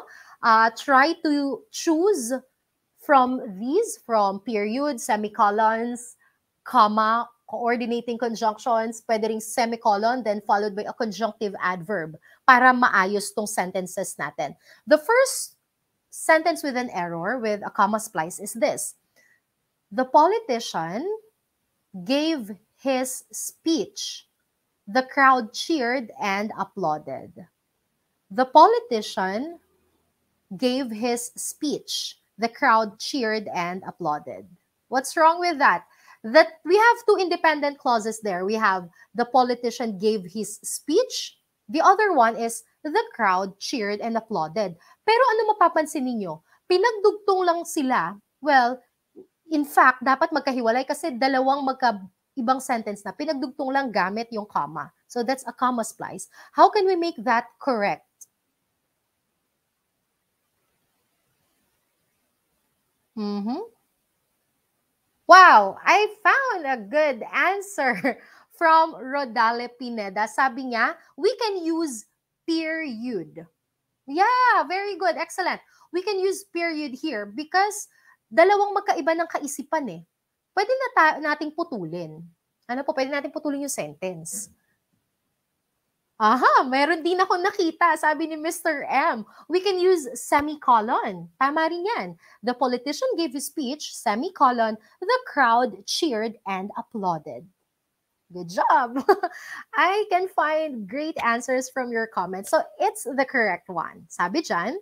uh, try to choose from these, from period, semicolons, comma, coordinating conjunctions, pwede ring semicolon, then followed by a conjunctive adverb para maayos tong sentences natin. The first sentence with an error with a comma splice is this. The politician gave his speech. The crowd cheered and applauded. The politician gave his speech. The crowd cheered and applauded. What's wrong with that? That we have two independent clauses there. We have the politician gave his speech. The other one is the crowd cheered and applauded. Pero ano mapapansin ninyo? Pinagdugtong lang sila. Well, in fact, dapat magkahiwalay kasi dalawang magka ibang sentence na pinagdugtong lang gamit yung comma. So that's a comma splice. How can we make that correct? Mm-hmm. Wow, I found a good answer from Rodale Pineda. Sabi niya, we can use period. Yeah, very good. Excellent. We can use period here because dalawang magkaiba ng kaisipan eh. Pwede na nating putulin. Ano po, pwede nating putulin yung sentence. Aha, meron din ako nakita, sabi ni Mr. M. We can use semicolon. Tama rin yan. The politician gave his speech, semicolon, the crowd cheered and applauded. Good job. I can find great answers from your comments. So it's the correct one. Sabi dyan,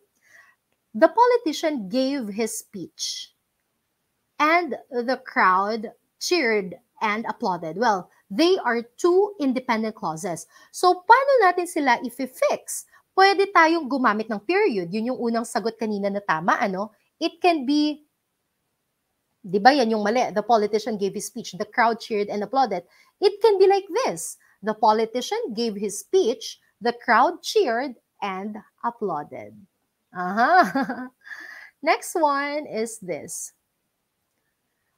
the politician gave his speech and the crowd cheered and applauded. Well, they are two independent clauses. So, paano natin sila i-fix? Pwede tayong gumamit ng period. Yun yung unang sagot kanina na tama, ano? It can be, di ba yan yung mali? The politician gave his speech. The crowd cheered and applauded. It can be like this. The politician gave his speech. The crowd cheered and applauded. Uh-huh. Next one is this.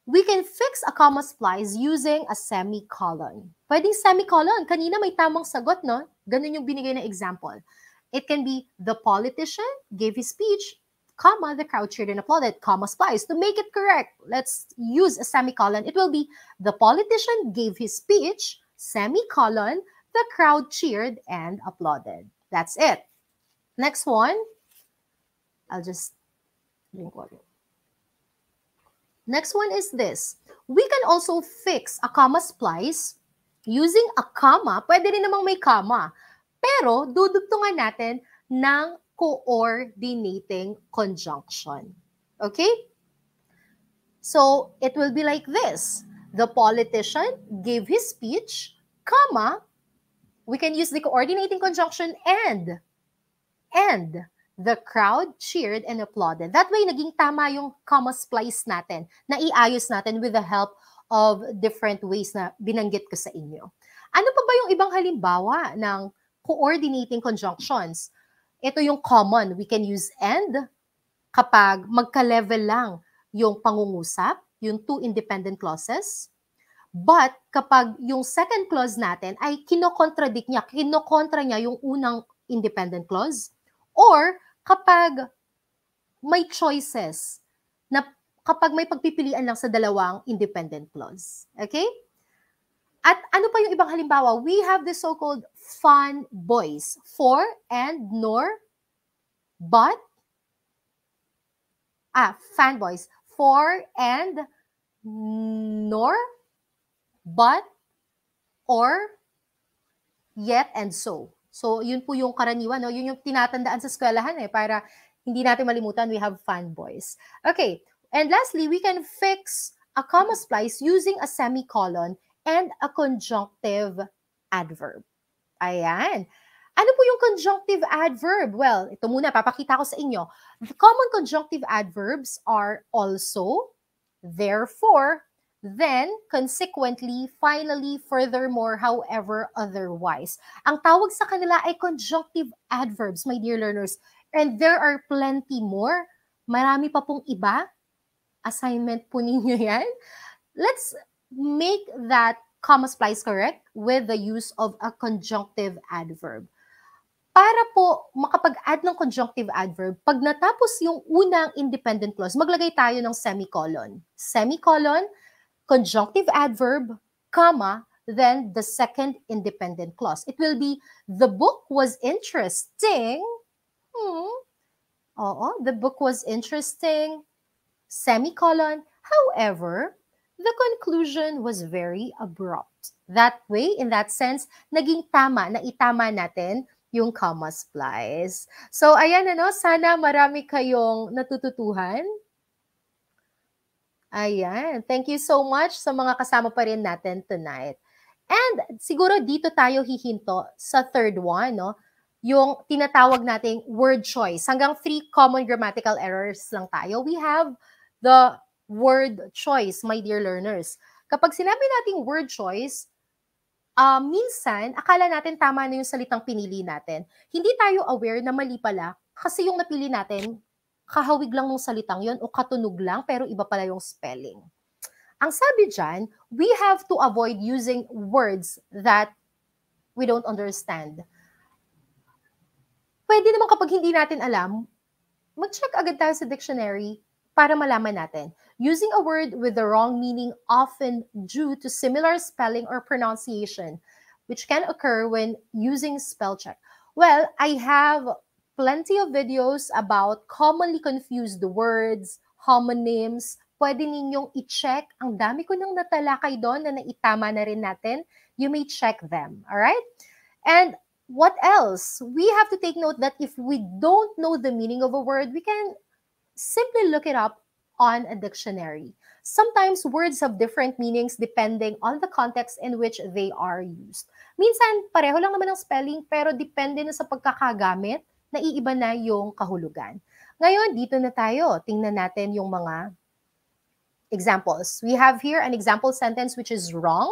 We can fix a comma splice using a semicolon. Pwedeng semicolon. Kanina may tamang sagot, no? Ganun yung binigay na example. It can be the politician gave his speech, comma, the crowd cheered and applauded, comma splice. To make it correct, let's use a semicolon. It will be the politician gave his speech, semicolon, the crowd cheered and applauded. That's it. Next one. I'll just drink water. Next one is this. We can also fix a comma splice using a comma. Pwede rin namang may comma. Pero dudugtungan natin ng coordinating conjunction. Okay? So, it will be like this. The politician gave his speech, comma, we can use the coordinating conjunction and. And The crowd cheered and applauded. That way, naging tama yung comma splice natin na iayos natin with the help of different ways na binanggit ko sa inyo. Ano pa ba yung ibang halimbawa ng coordinating conjunctions? Ito yung common. We can use and kapag magka-level lang yung pangungusap, yung two independent clauses. But kapag yung second clause natin ay kinokontradict niya, kinokontra niya yung unang independent clause, Or kapag may choices na kapag may pagpipilian lang sa dalawang independent clause. Okay? At ano pa yung ibang halimbawa? We have the so-called fun boys. For and nor, but, ah, fan boys. For and nor, but, or, yet and so. So, yun po yung karaniwan, no? Yun yung tinatandaan sa eskwelahan eh, para hindi natin malimutan, we have fanboys. Okay, and lastly, we can fix a comma splice using a semicolon and a conjunctive adverb. Ayan. Ano po yung conjunctive adverb? Well, ito muna, papakita ko sa inyo. The common conjunctive adverbs are also, therefore, then, consequently, finally, furthermore, however, otherwise. Ang tawag sa kanila ay conjunctive adverbs, my dear learners. And there are plenty more. Marami pa pong iba. Assignment po ninyo yan. Let's make that comma splice correct with the use of a conjunctive adverb. Para po makapag-add ng conjunctive adverb, pag natapos yung unang independent clause, maglagay tayo ng semicolon. Semicolon, conjunctive adverb, comma, then the second independent clause. It will be, the book was interesting. Hmm. Oo, the book was interesting, semicolon. However, the conclusion was very abrupt. That way, in that sense, naging tama, na itama natin yung comma splice. So, ayan ano, sana marami kayong natututuhan. Ayan. Thank you so much sa mga kasama pa rin natin tonight. And siguro dito tayo hihinto sa third one, no? Yung tinatawag nating word choice. Hanggang three common grammatical errors lang tayo. We have the word choice, my dear learners. Kapag sinabi nating word choice, uh, minsan, akala natin tama na yung salitang pinili natin. Hindi tayo aware na mali pala kasi yung napili natin, kahawig lang ng salitang yon o katunog lang pero iba pala yung spelling. Ang sabi dyan, we have to avoid using words that we don't understand. Pwede naman kapag hindi natin alam, mag-check agad tayo sa dictionary para malaman natin. Using a word with the wrong meaning often due to similar spelling or pronunciation, which can occur when using spell check. Well, I have plenty of videos about commonly confused words, homonyms, pwede ninyong i-check. Ang dami ko nang natalakay doon na naitama na rin natin. You may check them. All right? And what else? We have to take note that if we don't know the meaning of a word, we can simply look it up on a dictionary. Sometimes words have different meanings depending on the context in which they are used. Minsan, pareho lang naman ang spelling, pero depende na sa pagkakagamit, naiiba na yung kahulugan. Ngayon, dito na tayo. Tingnan natin yung mga examples. We have here an example sentence which is wrong.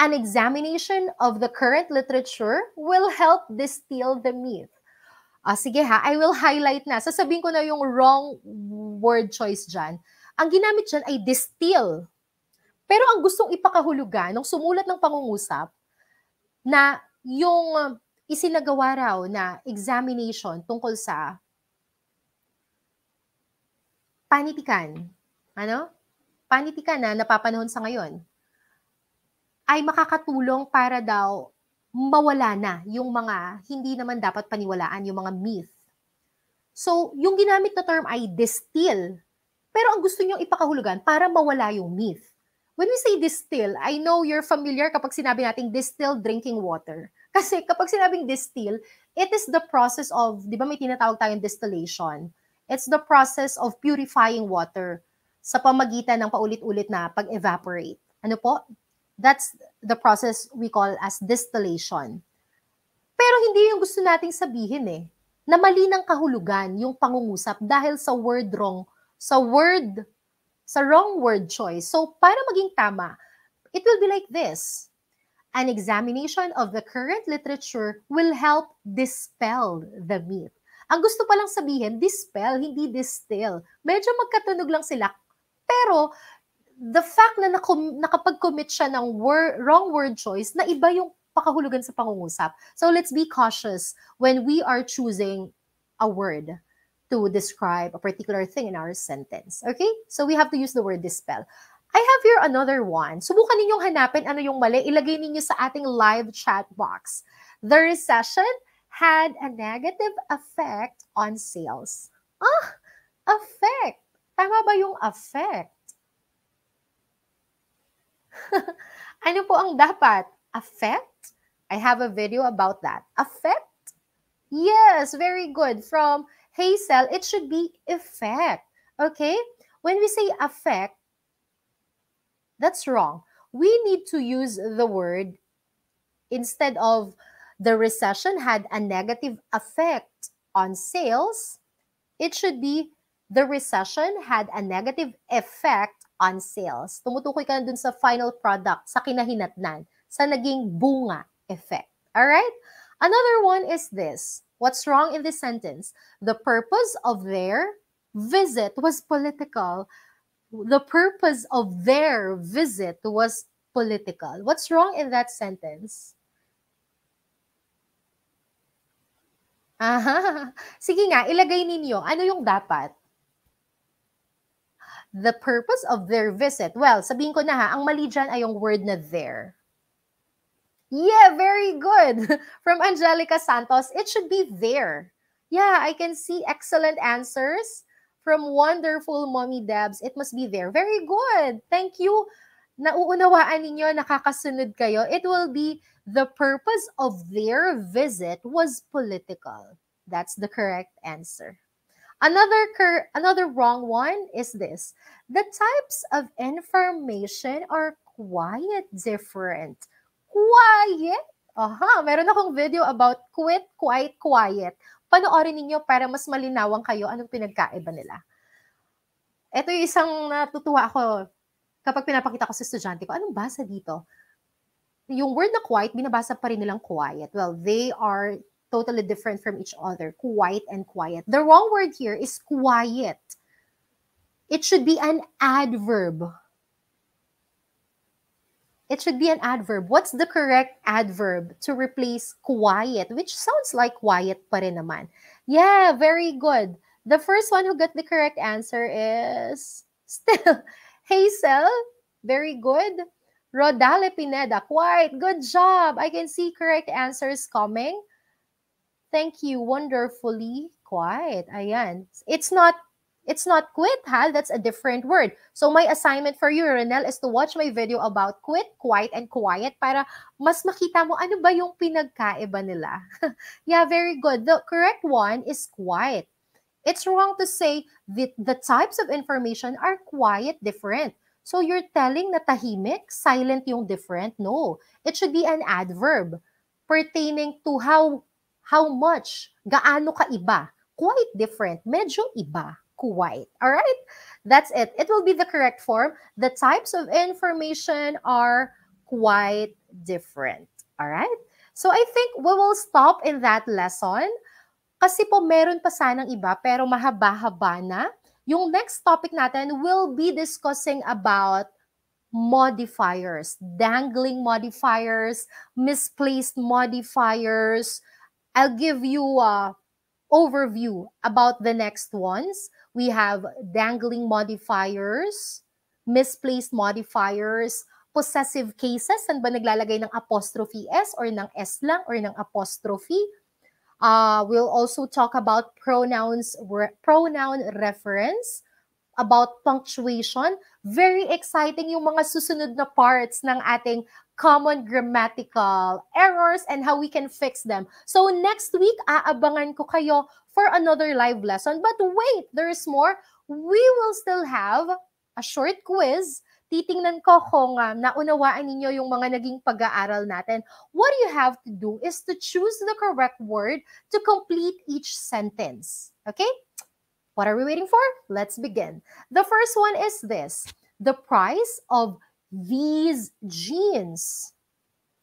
An examination of the current literature will help distill the myth. Ah, sige ha, I will highlight na. Sasabihin ko na yung wrong word choice dyan. Ang ginamit dyan ay distill. Pero ang gustong ipakahulugan ng sumulat ng pangungusap na yung isinagawa raw na examination tungkol sa panitikan ano, panitikan na napapanahon sa ngayon, ay makakatulong para daw mawala na yung mga hindi naman dapat paniwalaan, yung mga myth. So, yung ginamit na term ay distill. Pero ang gusto niyong ipakahulugan para mawala yung myth. When we say distill, I know you're familiar kapag sinabi nating distilled drinking water. Kasi kapag sinabing distill, it is the process of, di ba may tinatawag tayong distillation? It's the process of purifying water sa pamagitan ng paulit-ulit na pag-evaporate. Ano po? That's the process we call as distillation. Pero hindi yung gusto nating sabihin eh, na mali ng kahulugan yung pangungusap dahil sa word wrong, sa word, sa wrong word choice. So, para maging tama, it will be like this. An examination of the current literature will help dispel the myth. Ang gusto palang sabihin, dispel, hindi distill. Medyo magkatunog lang sila pero, the fact na nakapag-commit siya ng word, wrong word choice, na iba yung pakahulugan sa pangungusap. So let's be cautious when we are choosing a word to describe a particular thing in our sentence. Okay? So we have to use the word dispel. I have here another one. Subukan ninyong hanapin ano yung mali. Ilagay ninyo sa ating live chat box. The recession had a negative effect on sales. Ah, effect. Tama ba yung affect? ano po ang dapat? Affect? I have a video about that. Affect? Yes, very good. From Hazel, it should be effect. Okay? When we say affect, that's wrong. We need to use the word instead of the recession had a negative effect on sales, it should be the recession had a negative effect on sales. Tumutukoy ka na dun sa final product, sa kinahinatnan, sa naging bunga effect. All right? Another one is this. What's wrong in this sentence? The purpose of their visit was political. The purpose of their visit was political. What's wrong in that sentence? Aha. Sige nga, ilagay ninyo. Ano yung dapat? the purpose of their visit. Well, sabihin ko na ha, ang mali dyan ay yung word na there. Yeah, very good. From Angelica Santos, it should be there. Yeah, I can see excellent answers from wonderful mommy Dabs. It must be there. Very good. Thank you. Nauunawaan ninyo, nakakasunod kayo. It will be the purpose of their visit was political. That's the correct answer. Another cur- another wrong one is this. The types of information are quite different. Quiet? Aha, meron akong video about quit, quiet, quiet. Panoorin ninyo para mas malinawan kayo anong pinagkaiba nila. Ito yung isang natutuwa ako kapag pinapakita ko sa estudyante ko, anong basa dito? Yung word na quiet, binabasa pa rin nilang quiet. Well, they are totally different from each other. Quiet and quiet. The wrong word here is quiet. It should be an adverb. It should be an adverb. What's the correct adverb to replace quiet, which sounds like quiet pa rin naman? Yeah, very good. The first one who got the correct answer is still Hazel. Very good. Rodale Pineda, quite good job. I can see correct answers coming. Thank you. Wonderfully quiet. Ayan. It's not it's not quit, ha? That's a different word. So my assignment for you, Renel, is to watch my video about quit, quiet, and quiet para mas makita mo ano ba yung pinagkaiba nila. yeah, very good. The correct one is quiet. It's wrong to say that the types of information are quiet different. So you're telling na tahimik, silent yung different? No. It should be an adverb pertaining to how how much, gaano ka iba. Quite different, medyo iba, quite. All right? That's it. It will be the correct form. The types of information are quite different. All right? So I think we will stop in that lesson. Kasi po meron pa sanang iba pero mahaba-haba na. Yung next topic natin will be discussing about modifiers, dangling modifiers, misplaced modifiers, I'll give you a overview about the next ones. We have dangling modifiers, misplaced modifiers, possessive cases, saan ba naglalagay ng apostrophe S or ng S lang or ng apostrophe. Uh, we'll also talk about pronouns, re- pronoun reference, about punctuation. Very exciting yung mga susunod na parts ng ating common grammatical errors and how we can fix them. So next week, aabangan ko kayo for another live lesson. But wait, there's more. We will still have a short quiz. Titingnan ko kung uh, naunawaan ninyo yung mga naging pag-aaral natin. What you have to do is to choose the correct word to complete each sentence. Okay? What are we waiting for? Let's begin. The first one is this. The price of these jeans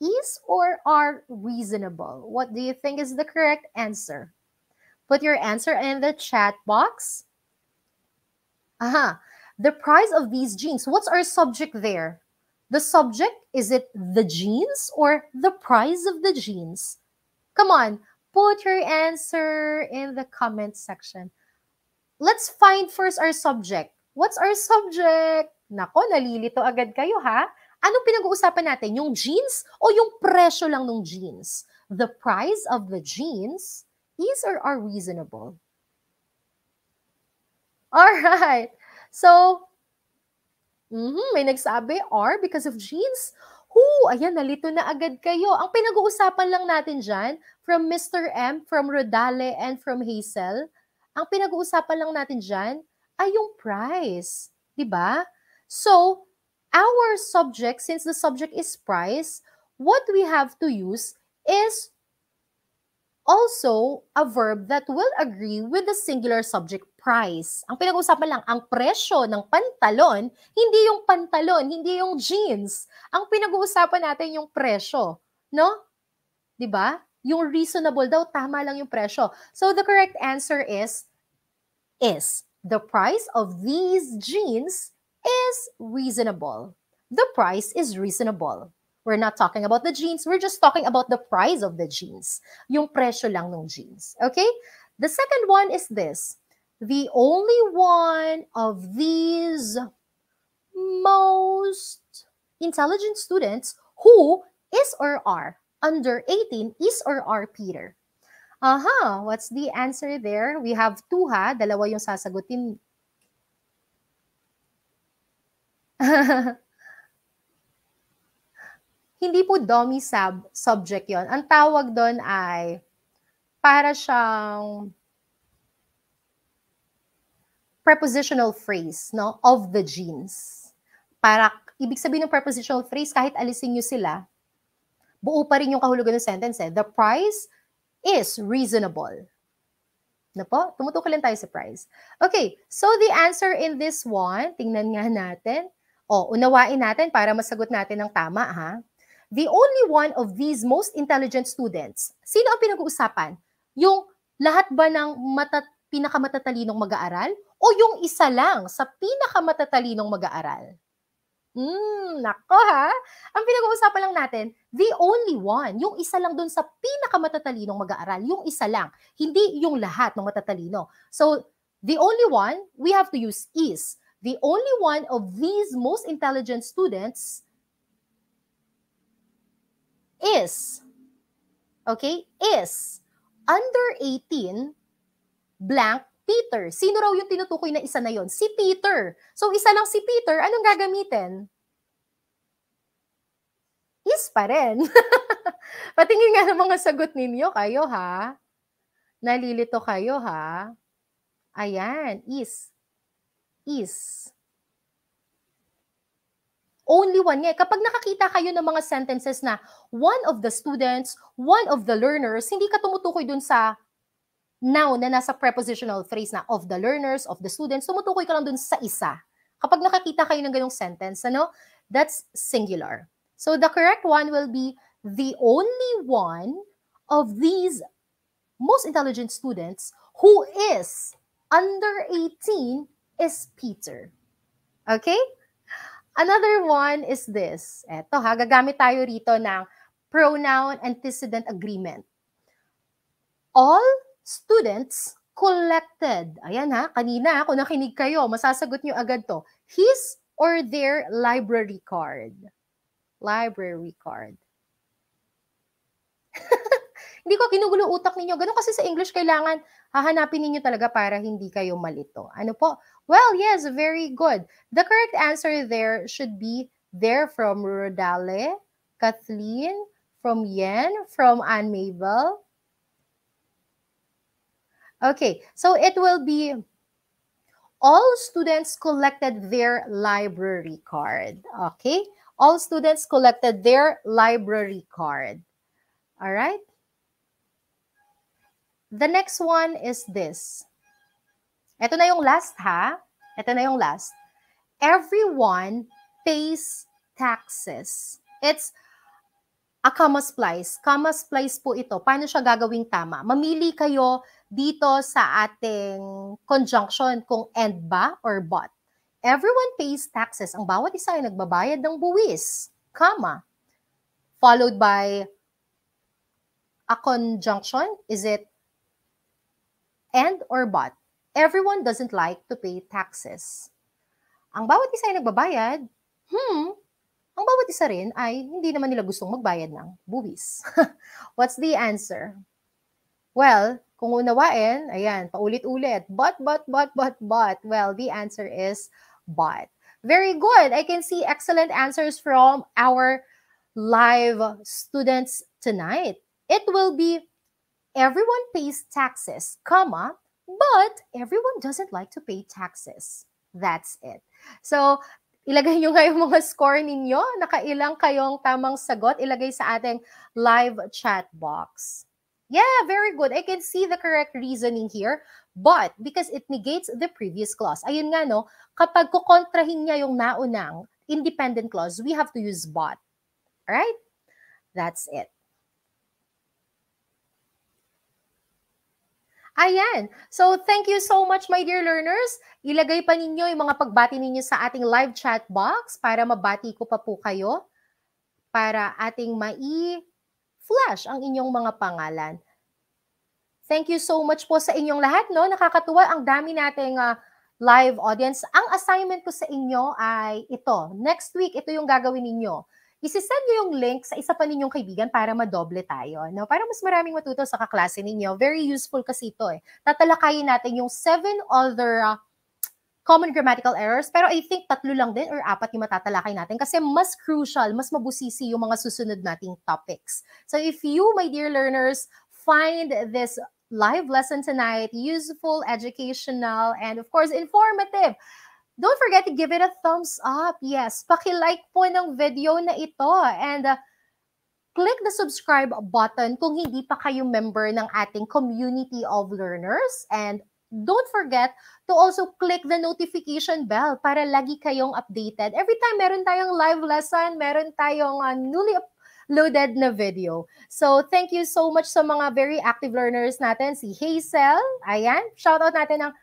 is or are reasonable? What do you think is the correct answer? Put your answer in the chat box. Aha, the price of these jeans. What's our subject there? The subject, is it the jeans or the price of the jeans? Come on, put your answer in the comment section. Let's find first our subject. What's our subject? Nako, nalilito agad kayo ha. Anong pinag-uusapan natin? Yung jeans o yung presyo lang ng jeans? The price of the jeans is or are reasonable? Alright. So, mm-hmm, may nagsabi, are because of jeans? Who? Ayan, nalito na agad kayo. Ang pinag-uusapan lang natin dyan, from Mr. M, from Rodale, and from Hazel, ang pinag-uusapan lang natin dyan ay yung price. ba? So, our subject, since the subject is price, what we have to use is also a verb that will agree with the singular subject price. Ang pinag-usapan lang, ang presyo ng pantalon, hindi yung pantalon, hindi yung jeans. Ang pinag-uusapan natin yung presyo. No? 'Di ba? Yung reasonable daw, tama lang yung presyo. So the correct answer is, is. The price of these jeans is reasonable. The price is reasonable. We're not talking about the jeans. We're just talking about the price of the jeans. Yung presyo lang ng jeans. Okay? The second one is this. the only one of these most intelligent students who is or are under 18 is or are Peter. Aha, uh-huh. what's the answer there? We have two ha, dalawa yung sasagutin. Hindi po dummy sub subject yon. Ang tawag doon ay para siyang prepositional phrase no of the genes. Para ibig sabihin ng prepositional phrase kahit alisin niyo sila, buo pa rin yung kahulugan ng sentence eh. The price is reasonable. Na po? Tumutukoy lang tayo sa price. Okay, so the answer in this one, tingnan nga natin. O, unawain natin para masagot natin ng tama ha. The only one of these most intelligent students, sino ang pinag-uusapan? Yung lahat ba ng matat pinakamatalinong mag-aaral o yung isa lang sa pinakamatalinong mag-aaral? Hmm, nako ha. Ang pinag-uusapan lang natin, the only one, yung isa lang doon sa pinakamatalinong mag-aaral, yung isa lang, hindi yung lahat ng matatalino. So, the only one, we have to use is. The only one of these most intelligent students is, okay, is under 18 blank Peter. Sino raw yung tinutukoy na isa na yon? Si Peter. So isa lang si Peter, anong gagamitin? Is pa rin. Patingin nga ng mga sagot ninyo kayo ha. Nalilito kayo ha. Ayan, is. Is. Only one nga. Kapag nakakita kayo ng mga sentences na one of the students, one of the learners, hindi ka tumutukoy dun sa noun na nasa prepositional phrase na of the learners, of the students, tumutukoy ka lang dun sa isa. Kapag nakakita kayo ng ganong sentence, ano, that's singular. So the correct one will be the only one of these most intelligent students who is under 18 is Peter. Okay? Another one is this. Eto ha, gagamit tayo rito ng pronoun antecedent agreement. All students collected. Ayan ha, kanina kung nakinig kayo, masasagot nyo agad to. His or their library card. Library card. hindi ko kinugulo utak ninyo. Ganun kasi sa English, kailangan hahanapin ninyo talaga para hindi kayo malito. Ano po? Well, yes, very good. The correct answer there should be there from Rodale, Kathleen, from Yen, from Anne Mabel, Okay, so it will be all students collected their library card. Okay, all students collected their library card. All right. The next one is this. Ito na yung last ha. Ito na yung last. Everyone pays taxes. It's a comma splice. Comma splice po ito. Paano siya gagawing tama? Mamili kayo dito sa ating conjunction kung and ba or but. Everyone pays taxes. Ang bawat isa ay nagbabayad ng buwis, comma. Followed by a conjunction. Is it and or but? Everyone doesn't like to pay taxes. Ang bawat isa ay nagbabayad, hmm, ang bawat isa rin ay hindi naman nila gustong magbayad ng buwis. What's the answer? Well, kung unawain, ayan, paulit-ulit. But, but, but, but, but. Well, the answer is but. Very good. I can see excellent answers from our live students tonight. It will be everyone pays taxes, comma, but everyone doesn't like to pay taxes. That's it. So, ilagay nyo nga yung mga score ninyo. Nakailang kayong tamang sagot, ilagay sa ating live chat box. Yeah, very good. I can see the correct reasoning here. But, because it negates the previous clause. Ayun nga, no? Kapag kukontrahin niya yung naunang independent clause, we have to use but. Alright? That's it. Ayan. So, thank you so much, my dear learners. Ilagay pa ninyo yung mga pagbati ninyo sa ating live chat box para mabati ko pa po kayo para ating mai flash ang inyong mga pangalan. Thank you so much po sa inyong lahat, no? Nakakatuwa ang dami nating uh, live audience. Ang assignment ko sa inyo ay ito. Next week, ito yung gagawin ninyo. Isisend nyo yung link sa isa pa ninyong kaibigan para madoble tayo. No? Para mas maraming matuto sa kaklase ninyo. Very useful kasi ito eh. Tatalakayin natin yung seven other uh, common grammatical errors. Pero I think tatlo lang din or apat yung matatalakay natin kasi mas crucial, mas mabusisi yung mga susunod nating topics. So if you, my dear learners, find this live lesson tonight useful, educational, and of course, informative, don't forget to give it a thumbs up. Yes, paki-like po ng video na ito and uh, click the subscribe button kung hindi pa kayo member ng ating community of learners and don't forget to also click the notification bell para lagi kayong updated. Every time meron tayong live lesson, meron tayong uh, newly uploaded na video. So, thank you so much sa mga very active learners natin. Si Hazel, ayan, shout out natin ng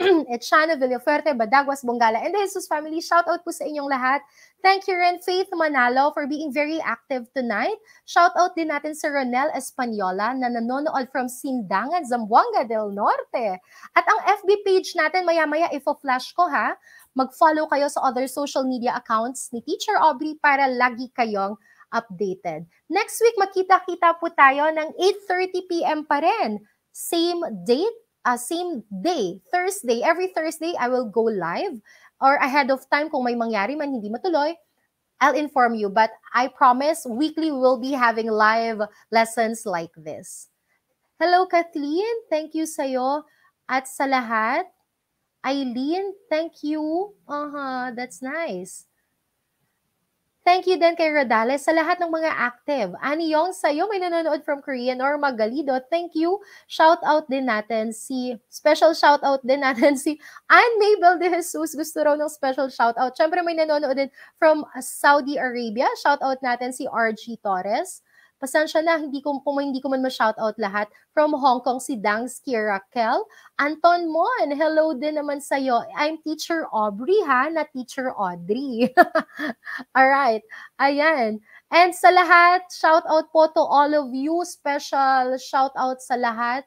Echano Villafuerte, Badaguas, Bongala, and the Jesus family. Shout out po sa inyong lahat. Thank you rin Faith Manalo for being very active tonight. Shout out din natin si Ronel Española na nanonood from Sindangan, Zamboanga del Norte. At ang FB page natin, maya-maya ifo-flash ko ha, mag-follow kayo sa other social media accounts ni Teacher Aubrey para lagi kayong updated. Next week, makita-kita po tayo ng 8.30pm pa rin. Same date, uh, same day, Thursday, every Thursday, I will go live or ahead of time kung may mangyari man, hindi matuloy, I'll inform you. But I promise, weekly we will be having live lessons like this. Hello, Kathleen. Thank you sa'yo. At sa lahat, Eileen, thank you. Uh-huh, that's nice. Thank you din kay Rodales sa lahat ng mga active. Ani Yong, sa'yo may nanonood from Korea. Norma Galido, thank you. Shout out din natin si, special shout out din natin si Anne Mabel de Jesus. Gusto raw ng special shout out. Siyempre may nanonood din from Saudi Arabia. Shout out natin si RG Torres. Pasensya na, hindi ko, kung hindi ko man ma-shoutout lahat. From Hong Kong, si Dangsky Raquel. Anton Mon, hello din naman sa'yo. I'm Teacher Aubrey ha, na Teacher Audrey. Alright, ayan. And sa lahat, shout out po to all of you. Special shout out sa lahat.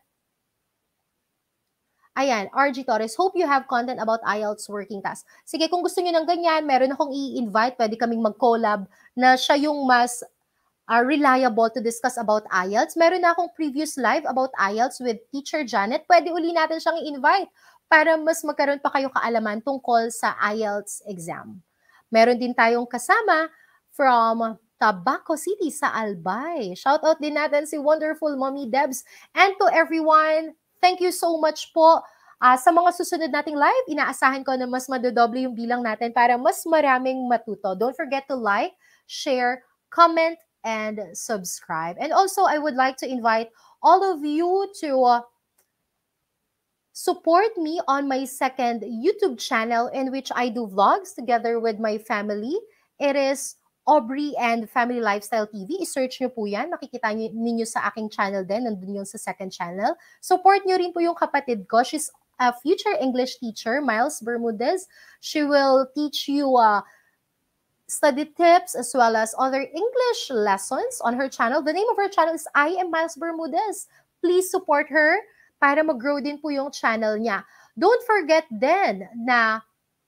Ayan, RG Torres, hope you have content about IELTS working task. Sige, kung gusto niyo ng ganyan, meron akong i-invite, pwede kaming mag-collab na siya yung mas are reliable to discuss about IELTS. Meron na akong previous live about IELTS with Teacher Janet. Pwede uli natin siyang i-invite para mas magkaroon pa kayo kaalaman tungkol sa IELTS exam. Meron din tayong kasama from Tabaco City sa Albay. Shout out din natin si wonderful Mommy Debs. And to everyone, thank you so much po. Uh, sa mga susunod nating live, inaasahan ko na mas madodoble yung bilang natin para mas maraming matuto. Don't forget to like, share, comment, and subscribe. And also, I would like to invite all of you to uh, support me on my second YouTube channel in which I do vlogs together with my family. It is Aubrey and Family Lifestyle TV. I-search nyo po yan. Makikita nyo, ninyo sa aking channel din. Nandun yung sa second channel. Support nyo rin po yung kapatid ko. She's a future English teacher, Miles Bermudez. She will teach you uh, study tips as well as other English lessons on her channel. The name of her channel is I am Miles Bermudez. Please support her para mag-grow din po yung channel niya. Don't forget then na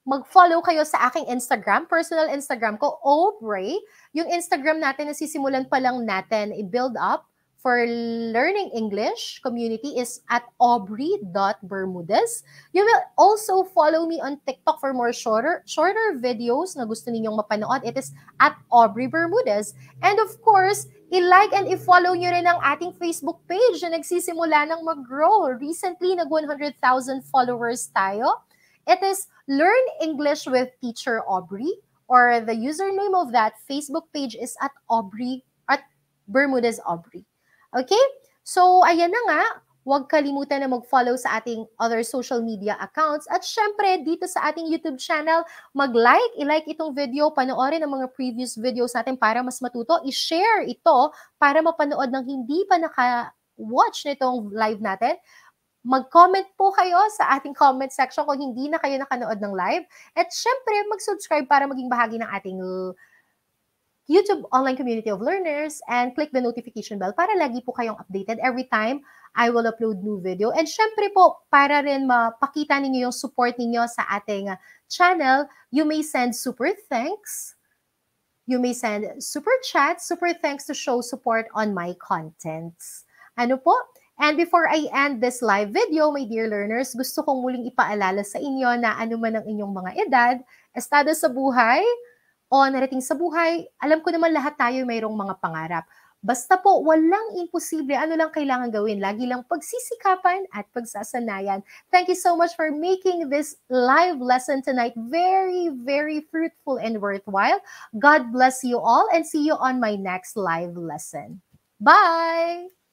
mag-follow kayo sa aking Instagram, personal Instagram ko, Aubrey. Yung Instagram natin, nasisimulan pa lang natin i-build up for learning English community is at aubrey.bermudez. You will also follow me on TikTok for more shorter shorter videos na gusto ninyong mapanood. It is at Aubrey Bermudez. And of course, i-like and i-follow nyo rin ang ating Facebook page na nagsisimula ng mag-grow. Recently, nag 100,000 followers tayo. It is Learn English with Teacher Aubrey or the username of that Facebook page is at Aubrey at Bermudez Aubrey. Okay? So, ayan na nga. Huwag kalimutan na mag-follow sa ating other social media accounts. At syempre, dito sa ating YouTube channel, mag-like, i-like itong video, panoorin ang mga previous videos natin para mas matuto. I-share ito para mapanood ng hindi pa naka-watch nitong live natin mag-comment po kayo sa ating comment section kung hindi na kayo nakanood ng live. At syempre, mag-subscribe para maging bahagi ng ating YouTube online community of learners and click the notification bell para lagi po kayong updated every time I will upload new video. And syempre po, para rin mapakita ninyo yung support ninyo sa ating channel, you may send super thanks. You may send super chat, super thanks to show support on my contents. Ano po? And before I end this live video, my dear learners, gusto kong muling ipaalala sa inyo na ano man ang inyong mga edad, estado sa buhay, o narating sa buhay, alam ko naman lahat tayo mayroong mga pangarap. Basta po, walang imposible. Ano lang kailangan gawin? Lagi lang pagsisikapan at pagsasanayan. Thank you so much for making this live lesson tonight very, very fruitful and worthwhile. God bless you all and see you on my next live lesson. Bye!